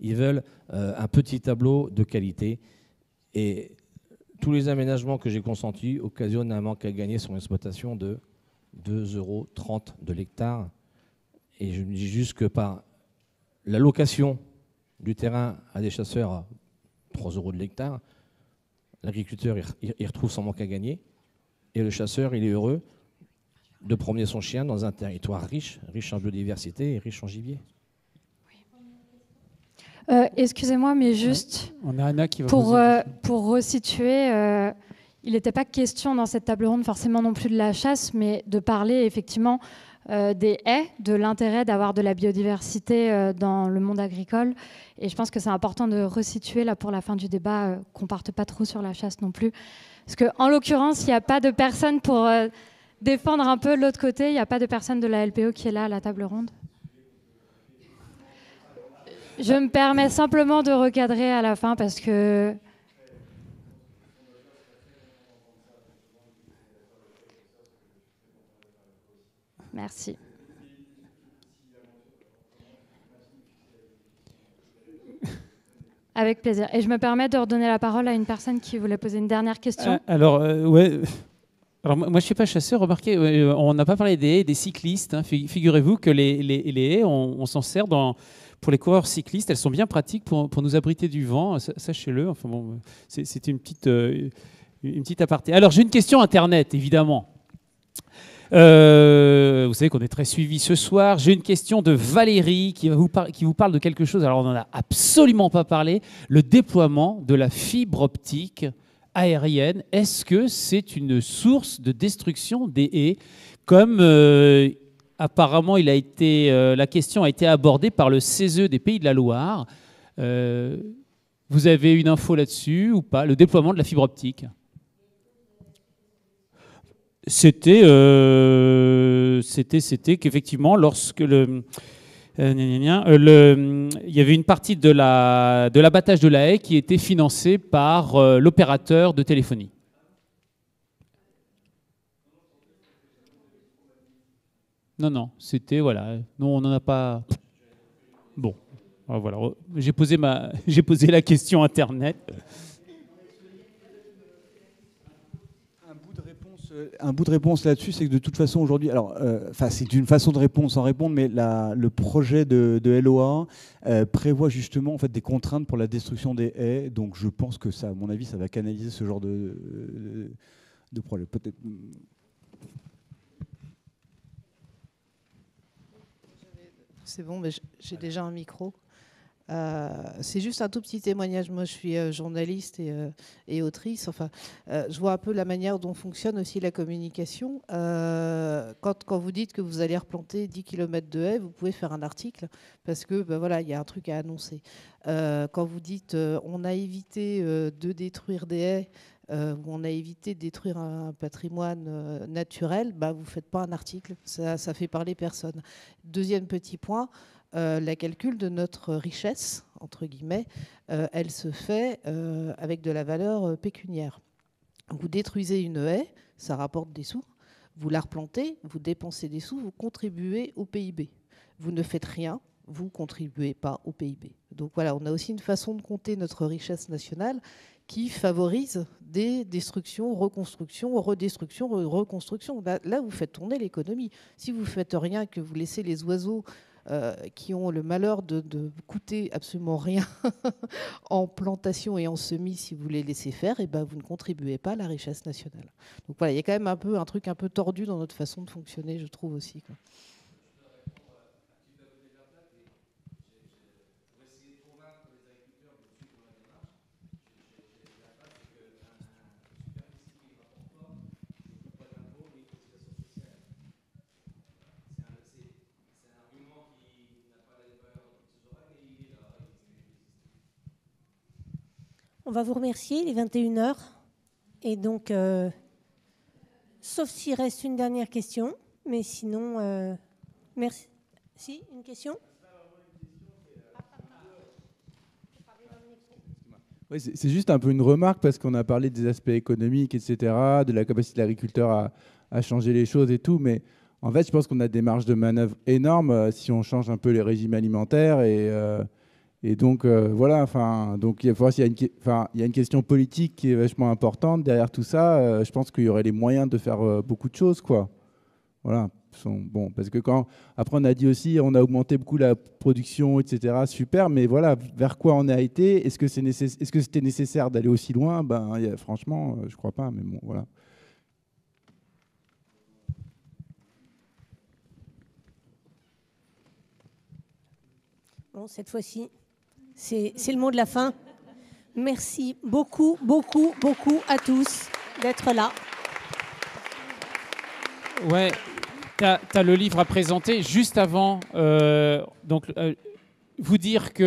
Ils veulent euh, un petit tableau de qualité. Et tous les aménagements que j'ai consentis occasionnent un manque à gagner sur une exploitation de 2,30 euros de l'hectare. Et je me dis juste que par la location du terrain à des chasseurs à 3 euros de l'hectare, l'agriculteur il, retrouve son manque à gagner et le chasseur il est heureux de promener son chien dans un territoire riche, riche en biodiversité et riche en gibier. Euh, Excusez-moi, mais juste On a Anna qui va pour, euh, pour resituer, euh, il n'était pas question dans cette table ronde forcément non plus de la chasse, mais de parler effectivement euh, des haies, de l'intérêt d'avoir de la biodiversité euh, dans le monde agricole. Et je pense que c'est important de resituer là pour la fin du débat, euh, qu'on parte pas trop sur la chasse non plus. Parce qu'en l'occurrence, il n'y a pas de personne pour euh, défendre un peu l'autre côté, il n'y a pas de personne de la LPO qui est là à la table ronde. Je me permets simplement de recadrer à la fin parce que Merci. Avec plaisir. Et je me permets de redonner la parole à une personne qui voulait poser une dernière question. Ah, Alors, euh, ouais. Alors, moi, moi, je ne suis pas chasseur. Remarquez, euh, on n'a pas parlé des haies, des cyclistes. hein. Fi- Figurez-vous que les, les- les haies, on, on s'en sert dans, pour les coureurs cyclistes. Elles sont bien pratiques pour, pour nous abriter du vent. sa- Sachez-le. Enfin, bon, c'est- C'était une petite, euh, une petite aparté. Alors, j'ai une question Internet, évidemment. Euh, vous savez qu'on est très suivi ce soir. J'ai une question de Valérie qui, vous parle de quelque chose. Alors, on n'en a absolument pas parlé. Le déploiement de la fibre optique aérienne. Est-ce que c'est une source de destruction des haies? Comme euh, apparemment il a été, euh, la question a été abordée par le CESE des Pays de la Loire. Vous avez une info là-dessus ou pas? Le déploiement de la fibre optique c'était, euh, c'était, c'était qu'effectivement, lorsque le, euh, euh, le- il y avait une partie de, la, de l'abattage de la haie qui était financée par l'opérateur de téléphonie. Non, non, c'était, voilà, non, on n'en a pas... Bon, Ah, voilà, j'ai posé, ma, j'ai posé la question Internet. Euh, Un bout de réponse là-dessus, c'est que de toute façon aujourd'hui, alors, euh, c'est une façon de répondre sans répondre, mais le projet de, LOA euh, prévoit justement des contraintes pour la destruction des haies. Donc, je pense que ça, à mon avis, ça va canaliser ce genre de, de, de. C'est bon, mais j'ai déjà un micro. Euh, c'est juste un tout petit témoignage. Moi, je suis euh, journaliste et, euh, et, autrice. Enfin, je vois un peu la manière dont fonctionne aussi la communication. Quand, quand, vous dites que vous allez replanter 10 km de haies, vous pouvez faire un article parce que ben voilà, il y a un truc à annoncer. quand vous dites on a évité de détruire des haies, ou on a évité de détruire un patrimoine naturel, bah, vous ne faites pas un article, ça, ça fait parler personne. Deuxième petit point, euh, la calcul de notre richesse, entre guillemets, euh, elle se fait euh, avec de la valeur pécuniaire. Vous détruisez une haie, ça rapporte des sous. Vous la replantez, vous dépensez des sous, vous contribuez au PIB. Vous ne faites rien, vous ne contribuez pas au PIB. Donc voilà, on a aussi une façon de compter notre richesse nationale qui favorise des destructions, reconstructions, redestructions, reconstructions. Là, vous faites tourner l'économie. Si vous ne faites rien, que vous laissez les oiseaux euh, qui ont le malheur de, coûter absolument rien en plantation et en semis si vous les laissez faire, et ben vous ne contribuez pas à la richesse nationale. Donc voilà, il y a quand même un peu un truc un peu tordu dans notre façon de fonctionner, je trouve aussi. On va vous remercier, il est 21h. Et donc, euh, sauf s'il reste une dernière question, mais sinon, euh, merci. Si, une question? C'est juste un peu une remarque parce qu'on a parlé des aspects économiques, etc., de la capacité de l'agriculteur à, à, changer les choses et tout, mais en fait, je pense qu'on a des marges de manœuvre énormes euh, si on change un peu les régimes alimentaires et et donc, euh, voilà, donc il y, a une, question politique qui est vachement importante. Derrière tout ça, euh, je pense qu'il y aurait les moyens de faire euh, beaucoup de choses, quoi. Voilà. Parce que quand après on a dit aussi, on a augmenté beaucoup la production, etc. Super, mais voilà, vers quoi on a été Est-ce que c'est est-ce que c'était nécessaire d'aller aussi loin? Ben, franchement, je crois pas. Mais bon, voilà. Bon, cette fois-ci, c'est le mot de la fin. Merci beaucoup, beaucoup, beaucoup à tous d'être là. Ouais, tu as, le livre à présenter juste avant. Euh, donc, euh, vous dire que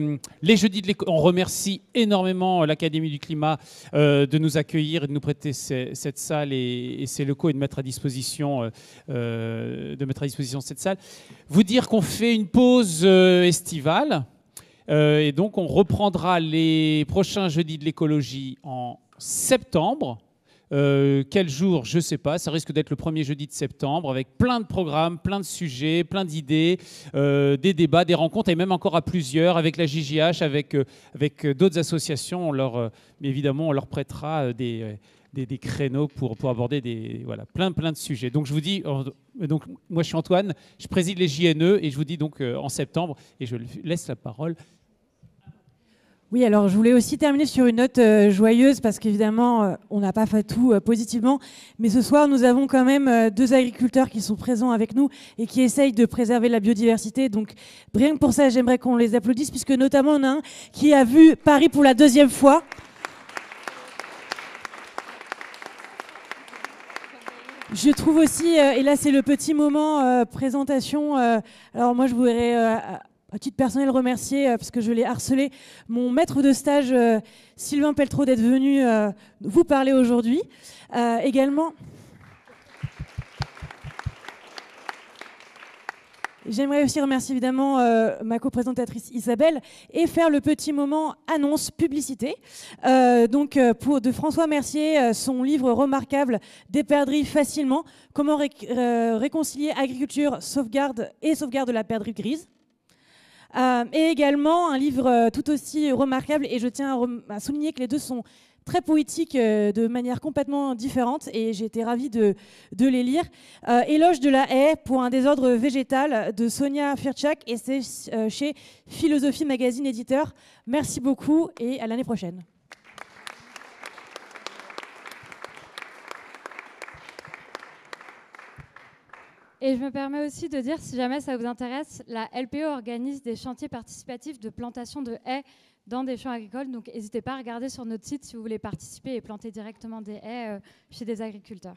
euh, les jeudis de l'école, on remercie énormément l'Académie du climat de nous accueillir et de nous prêter cette salle et, et, ces locaux et de mettre à disposition, de mettre à disposition cette salle. Vous dire qu'on fait une pause estivale euh, et donc, on reprendra les prochains jeudis de l'écologie en septembre. Euh, quel jour, je ne sais pas. Ça risque d'être le premier jeudi de septembre avec plein de programmes, plein de sujets, plein d'idées, euh, des débats, des rencontres et même encore à plusieurs avec la JJH, avec, avec d'autres associations. On évidemment, on leur prêtera des, des, créneaux pour, pour aborder des, voilà, plein, plein de sujets. Donc, je vous dis, donc, moi, je suis Antoine, je préside les JNE et je vous dis donc en septembre et je laisse la parole oui, alors je voulais aussi terminer sur une note euh, joyeuse parce qu'évidemment, euh, on n'a pas fait tout euh, positivement. Mais ce soir, nous avons quand même deux agriculteurs qui sont présents avec nous et qui essayent de préserver la biodiversité. Donc, rien que pour ça, j'aimerais qu'on les applaudisse puisque notamment, on a un qui a vu Paris pour la deuxième fois. Je trouve aussi, et là c'est le petit moment présentation, alors moi je voudrais à titre personnel remercier, euh, parce que je l'ai harcelé, mon maître de stage, euh, Sylvain Peltreau, d'être venu euh, vous parler aujourd'hui. également, J'aimerais aussi remercier évidemment ma co-présentatrice Isabelle et faire le petit moment annonce publicité. donc pour de François Mercier, son livre remarquable Des perdrix facilement, comment réconcilier agriculture, sauvegarde et sauvegarde de la perdrix grise. Euh, et également un livre euh, tout aussi remarquable, et je tiens à, souligner que les deux sont très poétiques euh, de manière complètement différente, et j'ai été ravie de, de les lire. Éloge de la haie pour un désordre végétal de Sonia Firchak, et c'est chez Philosophie Magazine Éditeur. Merci beaucoup, et à l'année prochaine. Et je me permets aussi de dire, si jamais ça vous intéresse, la LPO organise des chantiers participatifs de plantation de haies dans des champs agricoles. Donc n'hésitez pas à regarder sur notre site si vous voulez participer et planter directement des haies euh, chez des agriculteurs.